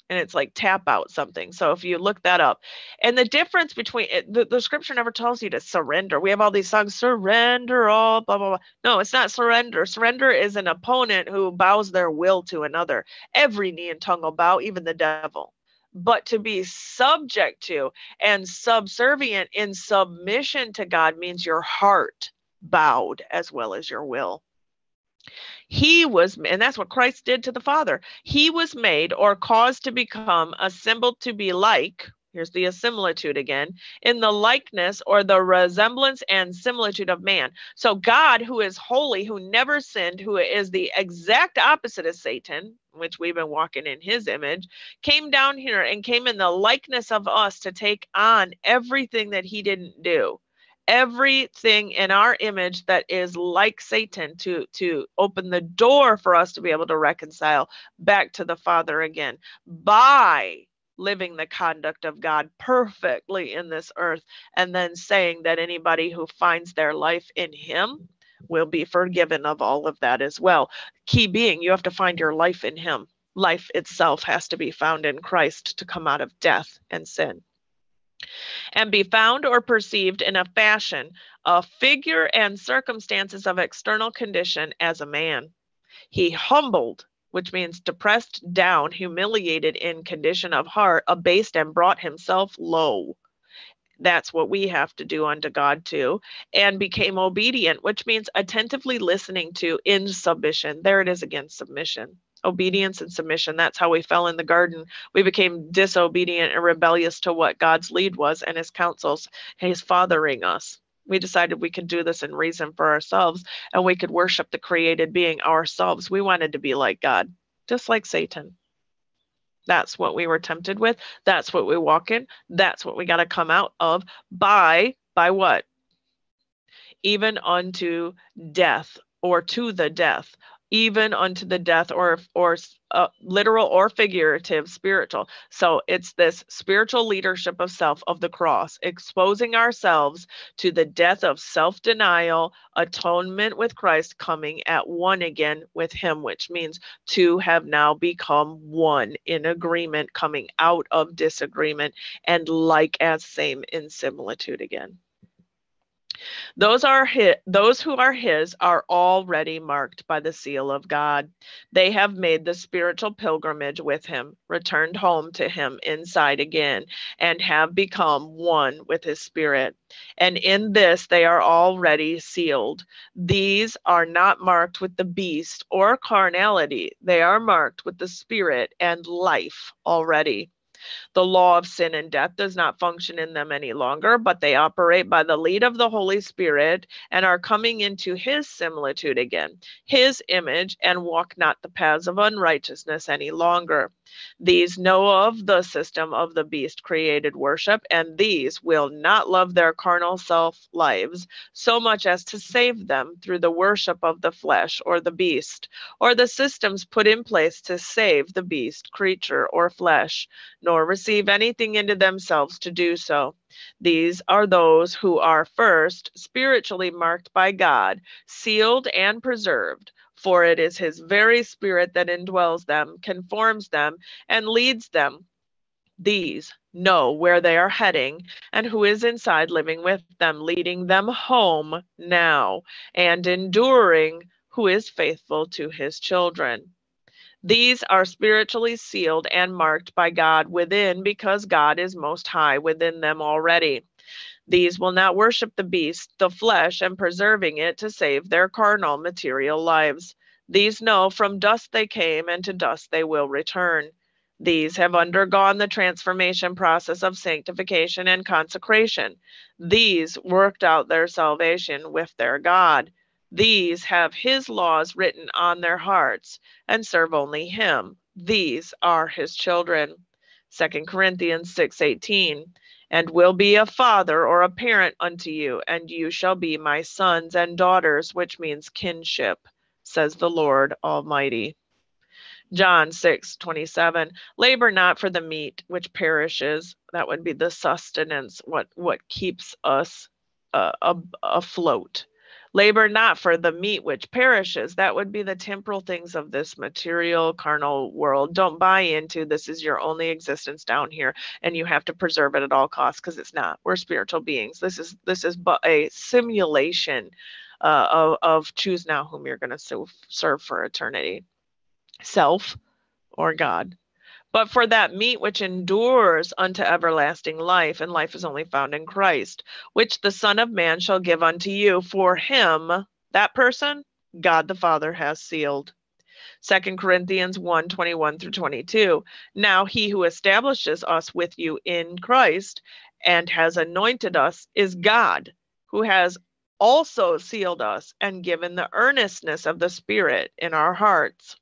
and it's like tap out something. So if you look that up, and the difference between the, the scripture never tells you to surrender. We have all these songs, surrender all, blah blah blah. No, it's not surrender. Surrender is an opponent who bows their will to another. Every knee and tongue will bow, even the devil but to be subject to and subservient in submission to God means your heart bowed as well as your will. He was, and that's what Christ did to the Father. He was made or caused to become assembled to be like, here's the assimilitude again, in the likeness or the resemblance and similitude of man. So God, who is holy, who never sinned, who is the exact opposite of Satan, which we've been walking in his image, came down here and came in the likeness of us to take on everything that he didn't do. Everything in our image that is like satan to to open the door for us to be able to reconcile back to the father again. By living the conduct of God perfectly in this earth, and then saying that anybody who finds their life in Him will be forgiven of all of that as well. Key being, you have to find your life in Him. Life itself has to be found in Christ to come out of death and sin. And be found or perceived in a fashion, a figure and circumstances of external condition as a man. He humbled which means depressed down, humiliated in condition of heart, abased and brought himself low. That's what we have to do unto God too, and became obedient, which means attentively listening to in submission. There it is again submission. Obedience and submission. That's how we fell in the garden. We became disobedient and rebellious to what God's lead was and his counsels, his fathering us we decided we could do this in reason for ourselves and we could worship the created being ourselves. We wanted to be like God, just like Satan. That's what we were tempted with. That's what we walk in. That's what we got to come out of by by what? Even unto death or to the death even unto the death or or uh, literal or figurative spiritual. So it's this spiritual leadership of self of the cross exposing ourselves to the death of self-denial atonement with christ coming at one again with him which means to have now become one in agreement coming out of disagreement and like as same in similitude again those are his, those who are his are already marked by the seal of God. They have made the spiritual pilgrimage with him, returned home to him inside again, and have become one with his spirit. And in this they are already sealed. These are not marked with the beast or carnality, they are marked with the spirit and life already. The law of sin and death does not function in them any longer, but they operate by the lead of the Holy Spirit and are coming into his similitude again, his image, and walk not the paths of unrighteousness any longer. These know of the system of the beast created worship, and these will not love their carnal self lives so much as to save them through the worship of the flesh or the beast, or the systems put in place to save the beast, creature, or flesh nor receive anything into themselves to do so. These are those who are first spiritually marked by God, sealed and preserved. For it is his very spirit that indwells them, conforms them, and leads them. These know where they are heading and who is inside living with them, leading them home now, and enduring who is faithful to his children. These are spiritually sealed and marked by God within because God is most high within them already. These will not worship the beast, the flesh, and preserving it to save their carnal material lives. These know from dust they came, and to dust they will return. These have undergone the transformation process of sanctification and consecration. These worked out their salvation with their God. These have his laws written on their hearts and serve only him. These are his children. 2 Corinthians 6:18 and will be a father or a parent unto you and you shall be my sons and daughters which means kinship says the Lord Almighty. John 6, 27. Labor not for the meat which perishes. That would be the sustenance, what, what keeps us uh, afloat. Labor not for the meat which perishes. That would be the temporal things of this material, carnal world. Don't buy into this is your only existence down here and you have to preserve it at all costs because it's not. We're spiritual beings. This is this is but a simulation uh, of, of choose now whom you're going to serve for eternity self or God. But for that meat which endures unto everlasting life, and life is only found in Christ, which the Son of Man shall give unto you. For him, that person, God the Father has sealed. Second Corinthians 1 21 through 22. Now he who establishes us with you in Christ and has anointed us is God, who has also sealed us and given the earnestness of the Spirit in our hearts.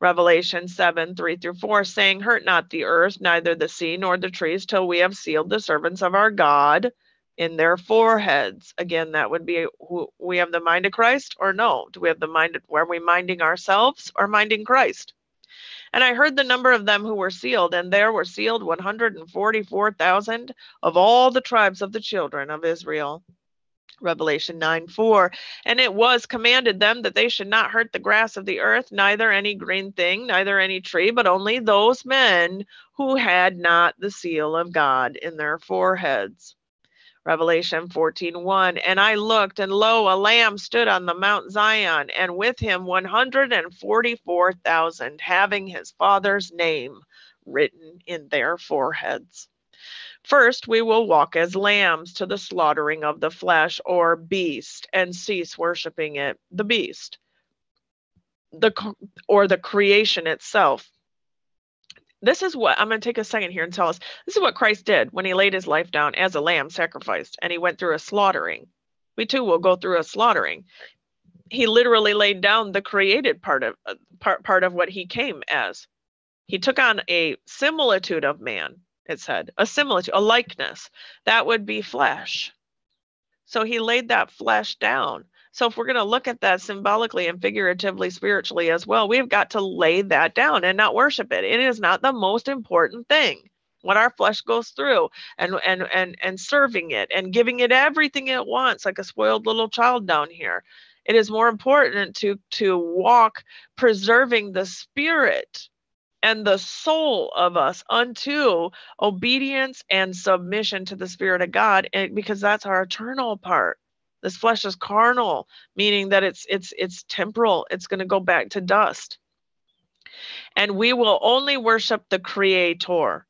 Revelation 7 3 through 4, saying, Hurt not the earth, neither the sea nor the trees, till we have sealed the servants of our God in their foreheads. Again, that would be we have the mind of Christ or no? Do we have the mind? Are we minding ourselves or minding Christ? And I heard the number of them who were sealed, and there were sealed 144,000 of all the tribes of the children of Israel. Revelation 9 4. And it was commanded them that they should not hurt the grass of the earth, neither any green thing, neither any tree, but only those men who had not the seal of God in their foreheads. Revelation 14 1. And I looked, and lo, a lamb stood on the Mount Zion, and with him 144,000, having his father's name written in their foreheads. First, we will walk as lambs to the slaughtering of the flesh or beast and cease worshiping it, the beast, the or the creation itself. This is what I'm going to take a second here and tell us. This is what Christ did when he laid his life down as a lamb sacrificed and he went through a slaughtering. We too will go through a slaughtering. He literally laid down the created part of uh, part, part of what he came as. He took on a similitude of man it said, a similitude, a likeness. That would be flesh. So he laid that flesh down. So if we're going to look at that symbolically and figuratively, spiritually as well, we've got to lay that down and not worship it. It is not the most important thing what our flesh goes through and and and and serving it and giving it everything it wants like a spoiled little child down here it is more important to to walk preserving the spirit and the soul of us unto obedience and submission to the Spirit of God, and because that's our eternal part. This flesh is carnal, meaning that it's it's it's temporal. It's going to go back to dust. And we will only worship the Creator.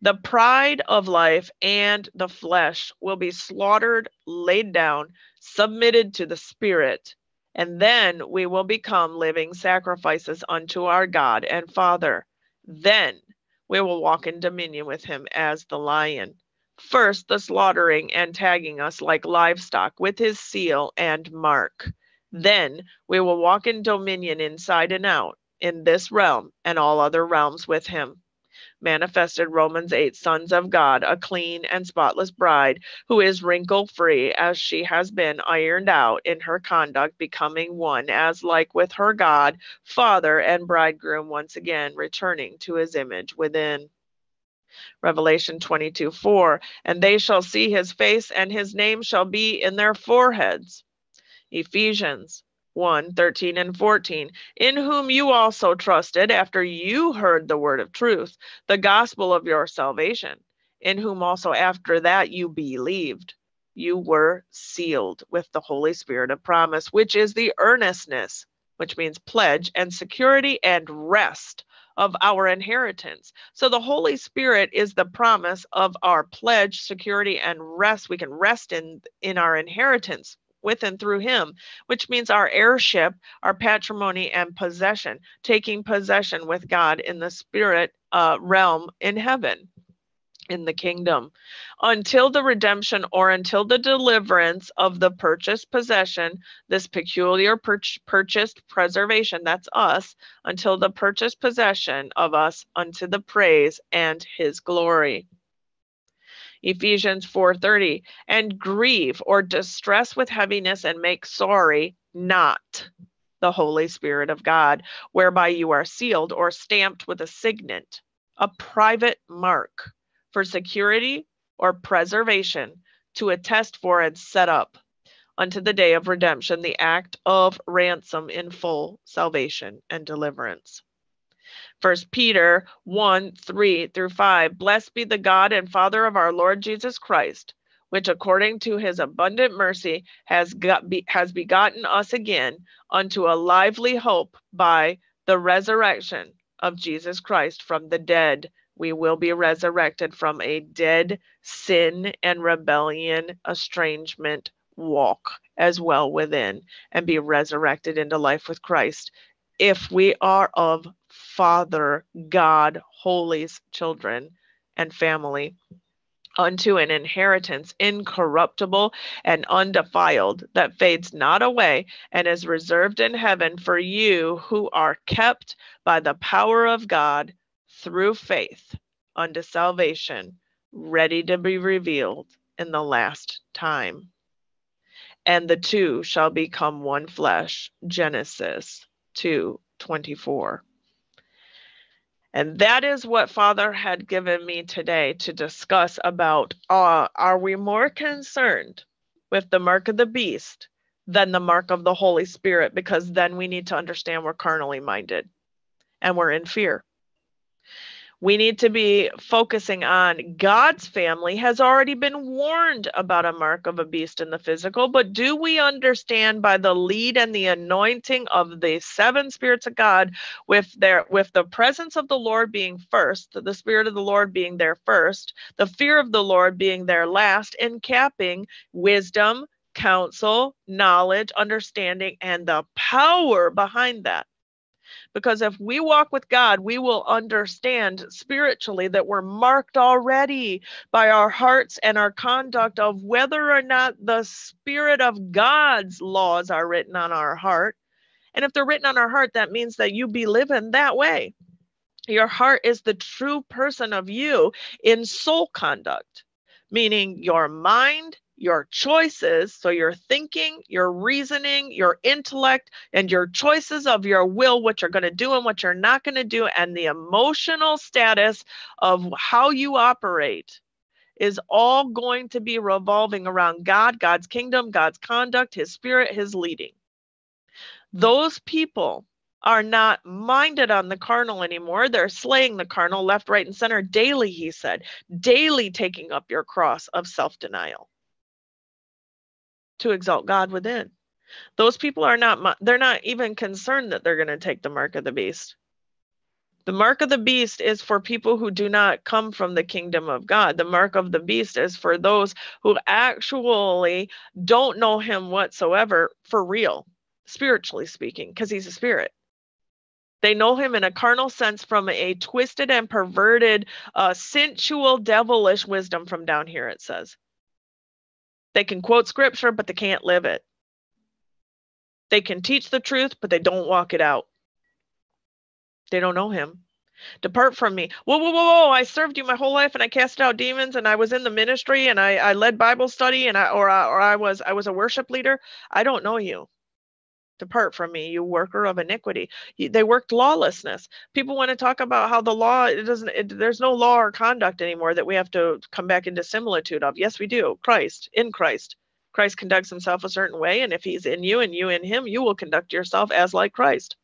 The pride of life and the flesh will be slaughtered, laid down, submitted to the Spirit, and then we will become living sacrifices unto our God and Father. Then we will walk in dominion with him as the lion. First, the slaughtering and tagging us like livestock with his seal and mark. Then we will walk in dominion inside and out in this realm and all other realms with him manifested Romans 8 sons of God, a clean and spotless bride who is wrinkle free as she has been ironed out in her conduct, becoming one as like with her God, Father and bridegroom once again returning to his image within. Revelation 22 4, and they shall see his face, and his name shall be in their foreheads. Ephesians 1 13 and 14, in whom you also trusted after you heard the word of truth, the gospel of your salvation, in whom also after that you believed. You were sealed with the Holy Spirit of promise, which is the earnestness, which means pledge and security and rest of our inheritance. So the Holy Spirit is the promise of our pledge, security, and rest. We can rest in in our inheritance with and through him, which means our heirship, our patrimony, and possession, taking possession with God in the spirit uh, realm in heaven in the kingdom until the redemption or until the deliverance of the purchased possession, this peculiar pur- purchased preservation, that's us, until the purchased possession of us unto the praise and his glory. Ephesians 4:30, and grieve or distress with heaviness and make sorry not the Holy Spirit of God, whereby you are sealed or stamped with a signet, a private mark for security or preservation to attest for and set up unto the day of redemption the act of ransom in full salvation and deliverance. First Peter 1 3 through 5. Blessed be the God and Father of our Lord Jesus Christ, which according to his abundant mercy has, got, be, has begotten us again unto a lively hope by the resurrection of Jesus Christ from the dead. We will be resurrected from a dead sin and rebellion, estrangement walk as well within and be resurrected into life with Christ. If we are of Father God, Holy's children and family, unto an inheritance incorruptible and undefiled that fades not away and is reserved in heaven for you who are kept by the power of God through faith unto salvation, ready to be revealed in the last time. And the two shall become one flesh. Genesis 2 24. And that is what Father had given me today to discuss about uh, are we more concerned with the mark of the beast than the mark of the Holy Spirit? Because then we need to understand we're carnally minded and we're in fear we need to be focusing on God's family has already been warned about a mark of a beast in the physical, but do we understand by the lead and the anointing of the seven spirits of God with their with the presence of the Lord being first, the spirit of the Lord being there first, the fear of the Lord being there last, and capping wisdom, counsel, knowledge, understanding, and the power behind that. Because if we walk with God, we will understand spiritually that we're marked already by our hearts and our conduct of whether or not the Spirit of God's laws are written on our heart. And if they're written on our heart, that means that you be living that way. Your heart is the true person of you in soul conduct, meaning your mind, your choices, so your thinking, your reasoning, your intellect, and your choices of your will, what you're going to do and what you're not going to do, and the emotional status of how you operate is all going to be revolving around God, God's kingdom, God's conduct, His spirit, His leading. Those people are not minded on the carnal anymore. They're slaying the carnal left, right, and center daily, he said, daily taking up your cross of self denial to exalt God within. Those people are not, they're not even concerned that they're going to take the mark of the beast. The mark of the beast is for people who do not come from the kingdom of God. The mark of the beast is for those who actually don't know him whatsoever for real, spiritually speaking, because he's a spirit. They know him in a carnal sense from a twisted and perverted, uh, sensual, devilish wisdom from down here, it says. They can quote scripture, but they can't live it. They can teach the truth, but they don't walk it out. They don't know him. Depart from me. Whoa, whoa, whoa, whoa. I served you my whole life and I cast out demons and I was in the ministry and I, I led Bible study and I or I, or I was I was a worship leader. I don't know you. Depart from me, you worker of iniquity. They worked lawlessness. People want to talk about how the law it doesn't. It, there's no law or conduct anymore that we have to come back into similitude of. Yes, we do. Christ in Christ. Christ conducts himself a certain way, and if he's in you and you in him, you will conduct yourself as like Christ.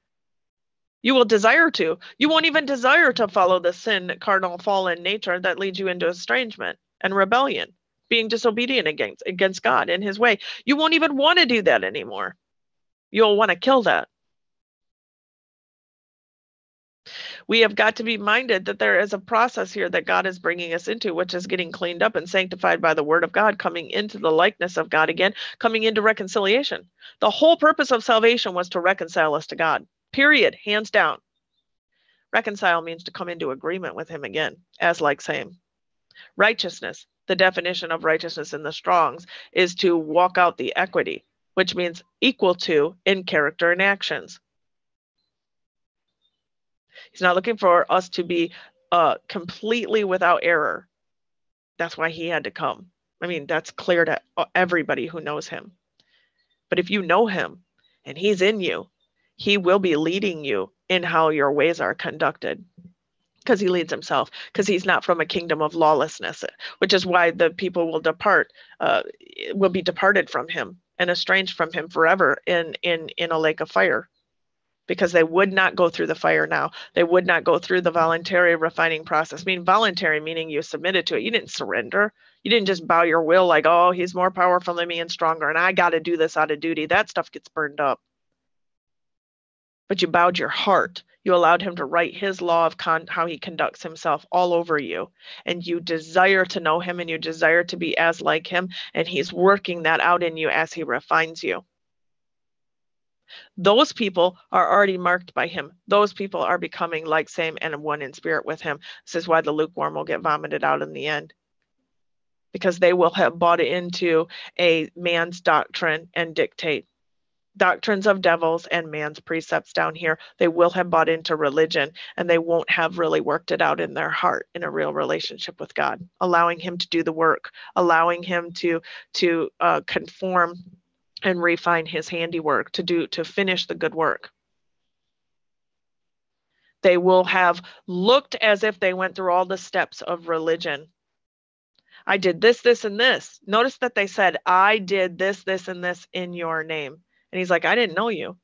You will desire to. You won't even desire to follow the sin, carnal, fallen nature that leads you into estrangement and rebellion, being disobedient against against God in His way. You won't even want to do that anymore You'll want to kill that. We have got to be minded that there is a process here that God is bringing us into, which is getting cleaned up and sanctified by the word of God, coming into the likeness of God again, coming into reconciliation. The whole purpose of salvation was to reconcile us to God, period, hands down. Reconcile means to come into agreement with Him again, as like same. Righteousness, the definition of righteousness in the Strongs, is to walk out the equity which means equal to in character and actions. He's not looking for us to be uh, completely without error. That's why he had to come. I mean, that's clear to everybody who knows him. But if you know him and he's in you, he will be leading you in how your ways are conducted because he leads himself because he's not from a kingdom of lawlessness which is why the people will depart uh, will be departed from him and estranged from him forever in in in a lake of fire. Because they would not go through the fire now. They would not go through the voluntary refining process. I mean voluntary meaning you submitted to it. You didn't surrender. You didn't just bow your will like oh he's more powerful than me and stronger and i got to do this out of duty. That stuff gets burned up but you bowed your heart. You allowed him to write his law of con- how he conducts himself all over you. And you desire to know him and you desire to be as like him. And he's working that out in you as he refines you. Those people are already marked by him. Those people are becoming like same and one in spirit with him. This is why the lukewarm will get vomited out in the end. Because they will have bought into a man's doctrine and dictate doctrines of devils and man's precepts down here. They will have bought into religion and they won't have really worked it out in their heart in a real relationship with God, allowing him to do the work, allowing him to to uh, conform and refine his handiwork to do to finish the good work. They will have looked as if they went through all the steps of religion. I did this, this, and this. Notice that they said, I did this, this, and this in your name. And he's like, I didn't know you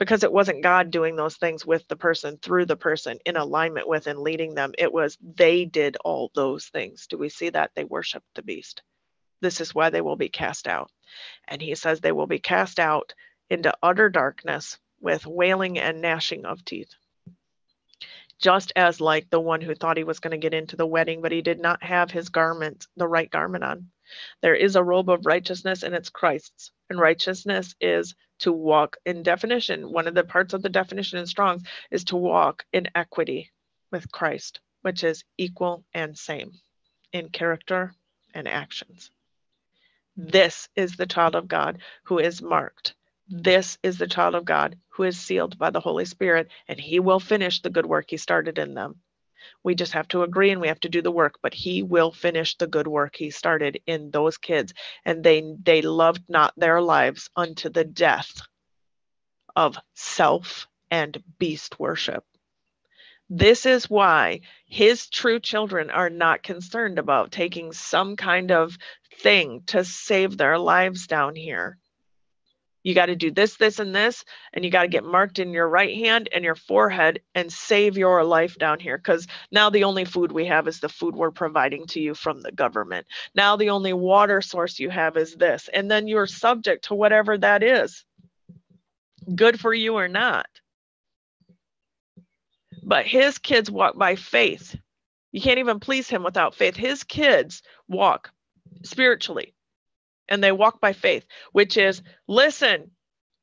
because it wasn't God doing those things with the person, through the person, in alignment with and leading them. It was they did all those things. Do we see that? They worshiped the beast. This is why they will be cast out. And he says they will be cast out into utter darkness with wailing and gnashing of teeth. Just as like the one who thought he was going to get into the wedding, but he did not have his garment, the right garment on. There is a robe of righteousness, and it's Christ's. And righteousness is to walk in definition. One of the parts of the definition in Strong's is to walk in equity with Christ, which is equal and same in character and actions. This is the child of God who is marked. This is the child of God who is sealed by the Holy Spirit, and he will finish the good work he started in them. We just have to agree and we have to do the work, but he will finish the good work he started in those kids. And they they loved not their lives unto the death of self and beast worship. This is why his true children are not concerned about taking some kind of thing to save their lives down here you got to do this, this, and this, and you got to get marked in your right hand and your forehead and save your life down here. Because now the only food we have is the food we're providing to you from the government. Now the only water source you have is this. And then you're subject to whatever that is, good for you or not. But his kids walk by faith. You can't even please him without faith. His kids walk spiritually and they walk by faith, which is listen,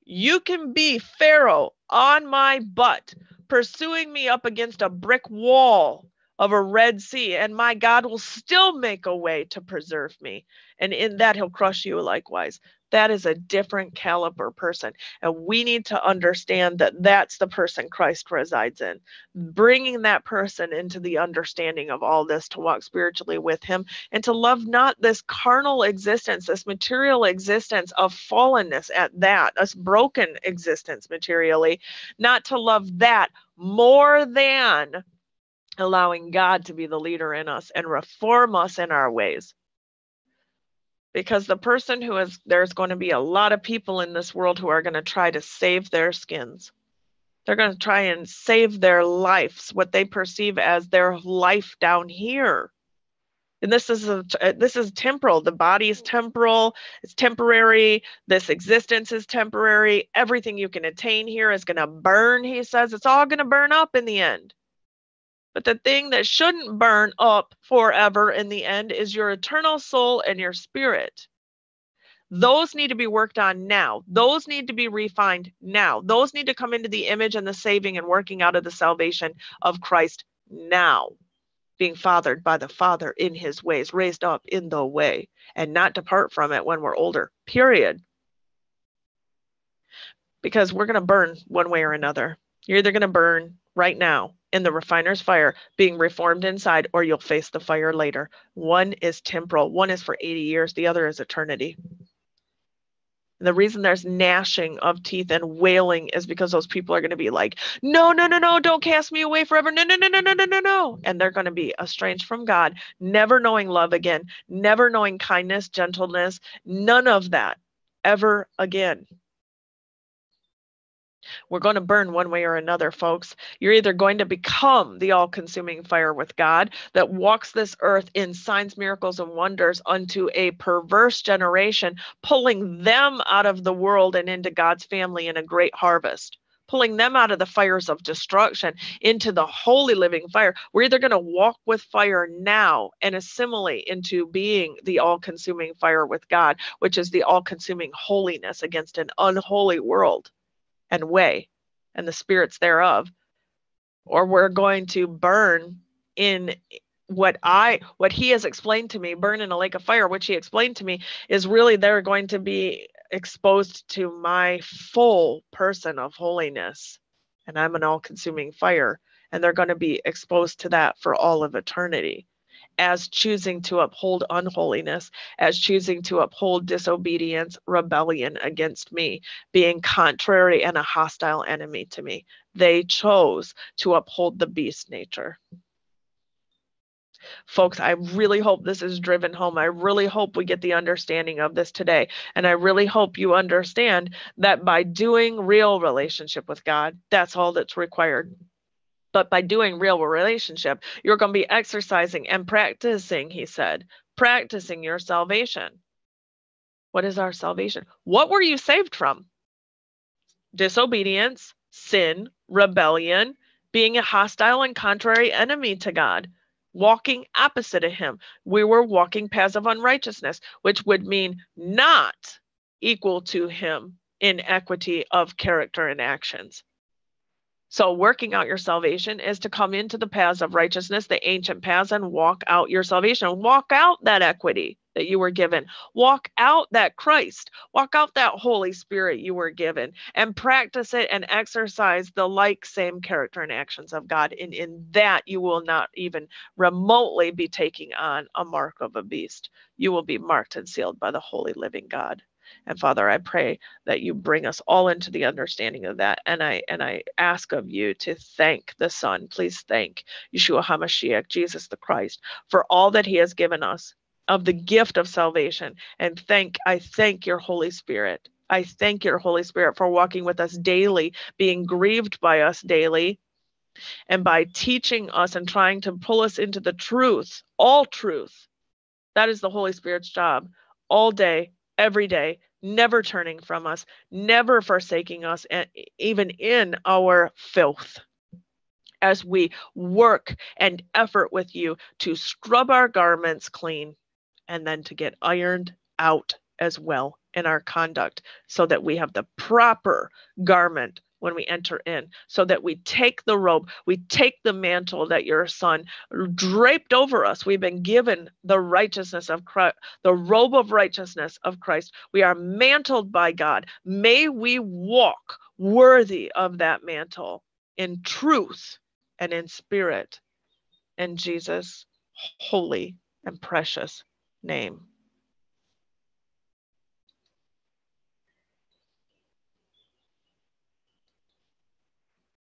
you can be Pharaoh on my butt, pursuing me up against a brick wall of a Red Sea, and my God will still make a way to preserve me. And in that, he'll crush you likewise that is a different caliber person. And we need to understand that that's the person Christ resides in. Bringing that person into the understanding of all this to walk spiritually with him and to love not this carnal existence, this material existence of fallenness at that, this broken existence materially, not to love that more than allowing God to be the leader in us and reform us in our ways because the person who is there's going to be a lot of people in this world who are going to try to save their skins. They're going to try and save their lives what they perceive as their life down here. And this is a, uh, this is temporal. The body is temporal it's temporary this existence is temporary everything you can attain here is going to burn he says. It's all going to burn up in the end but the thing that shouldn't burn up forever in the end is your eternal soul and your spirit. Those need to be worked on now. Those need to be refined now. Those need to come into the image and the saving and working out of the salvation of Christ now. Being fathered by the Father in his ways, raised up in the way, and not depart from it when we're older, period. Because we're going to burn one way or another. You're either going to burn right now in the refiner's fire, being reformed inside, or you'll face the fire later. One is temporal, one is for 80 years, the other is eternity. And the reason there's gnashing of teeth and wailing is because those people are going to be like, no, no, no, no, don't cast me away forever. No, no, no, no, no, no, no, no. And they're going to be estranged from God, never knowing love again, never knowing kindness, gentleness, none of that ever again. We're going to burn one way or another, folks. You're either going to become the all consuming fire with God that walks this earth in signs, miracles, and wonders unto a perverse generation, pulling them out of the world and into God's family in a great harvest pulling them out of the fires of destruction into the holy living fire. We're either going to walk with fire now and assimilate into being the all consuming fire with God, which is the all consuming holiness against an unholy world and way and the spirits thereof, or we're going to burn in what I what he has explained to me, burn in a lake of fire, which he explained to me is really they're going to be exposed to my full person of holiness. And I'm an all-consuming fire. And they're going to be exposed to that for all of eternity as choosing to uphold unholiness, as choosing to uphold disobedience, rebellion against me, being contrary and a hostile enemy to me. They chose to uphold the beast nature. Folks, I really hope this is driven home. I really hope we get the understanding of this today. And I really hope you understand that by doing real relationship with God, that's all that's required. But by doing real relationship, you're going to be exercising and practicing, he said, practicing your salvation. What is our salvation? What were you saved from? Disobedience, sin, rebellion, being a hostile and contrary enemy to God walking opposite of him. We were walking paths of unrighteousness, which would mean not equal to him in equity of character and actions. So, working out your salvation is to come into the paths of righteousness, the ancient paths, and walk out your salvation. Walk out that equity that you were given. Walk out that Christ. Walk out that Holy Spirit you were given and practice it and exercise the like same character and actions of God. And in that, you will not even remotely be taking on a mark of a beast. You will be marked and sealed by the holy living God. And Father, I pray that you bring us all into the understanding of that. And I and I ask of you to thank the Son. Please thank Yeshua HaMashiach, Jesus the Christ, for all that he has given us of the gift of salvation. And thank I thank your Holy Spirit. I thank your Holy Spirit for walking with us daily, being grieved by us daily, and by teaching us and trying to pull us into the truth, all truth. That is the Holy Spirit's job all day, every day, never turning from us, never forsaking us, and even in our filth. As we work and effort with you to scrub our garments clean and then to get ironed out as well in our conduct so that we have the proper garment when we enter in, so that we take the robe, we take the mantle that your son draped over us. We've been given the righteousness of Christ, the robe of righteousness of Christ. We are mantled by God. May we walk worthy of that mantle in truth and in spirit. In Jesus' holy and precious name.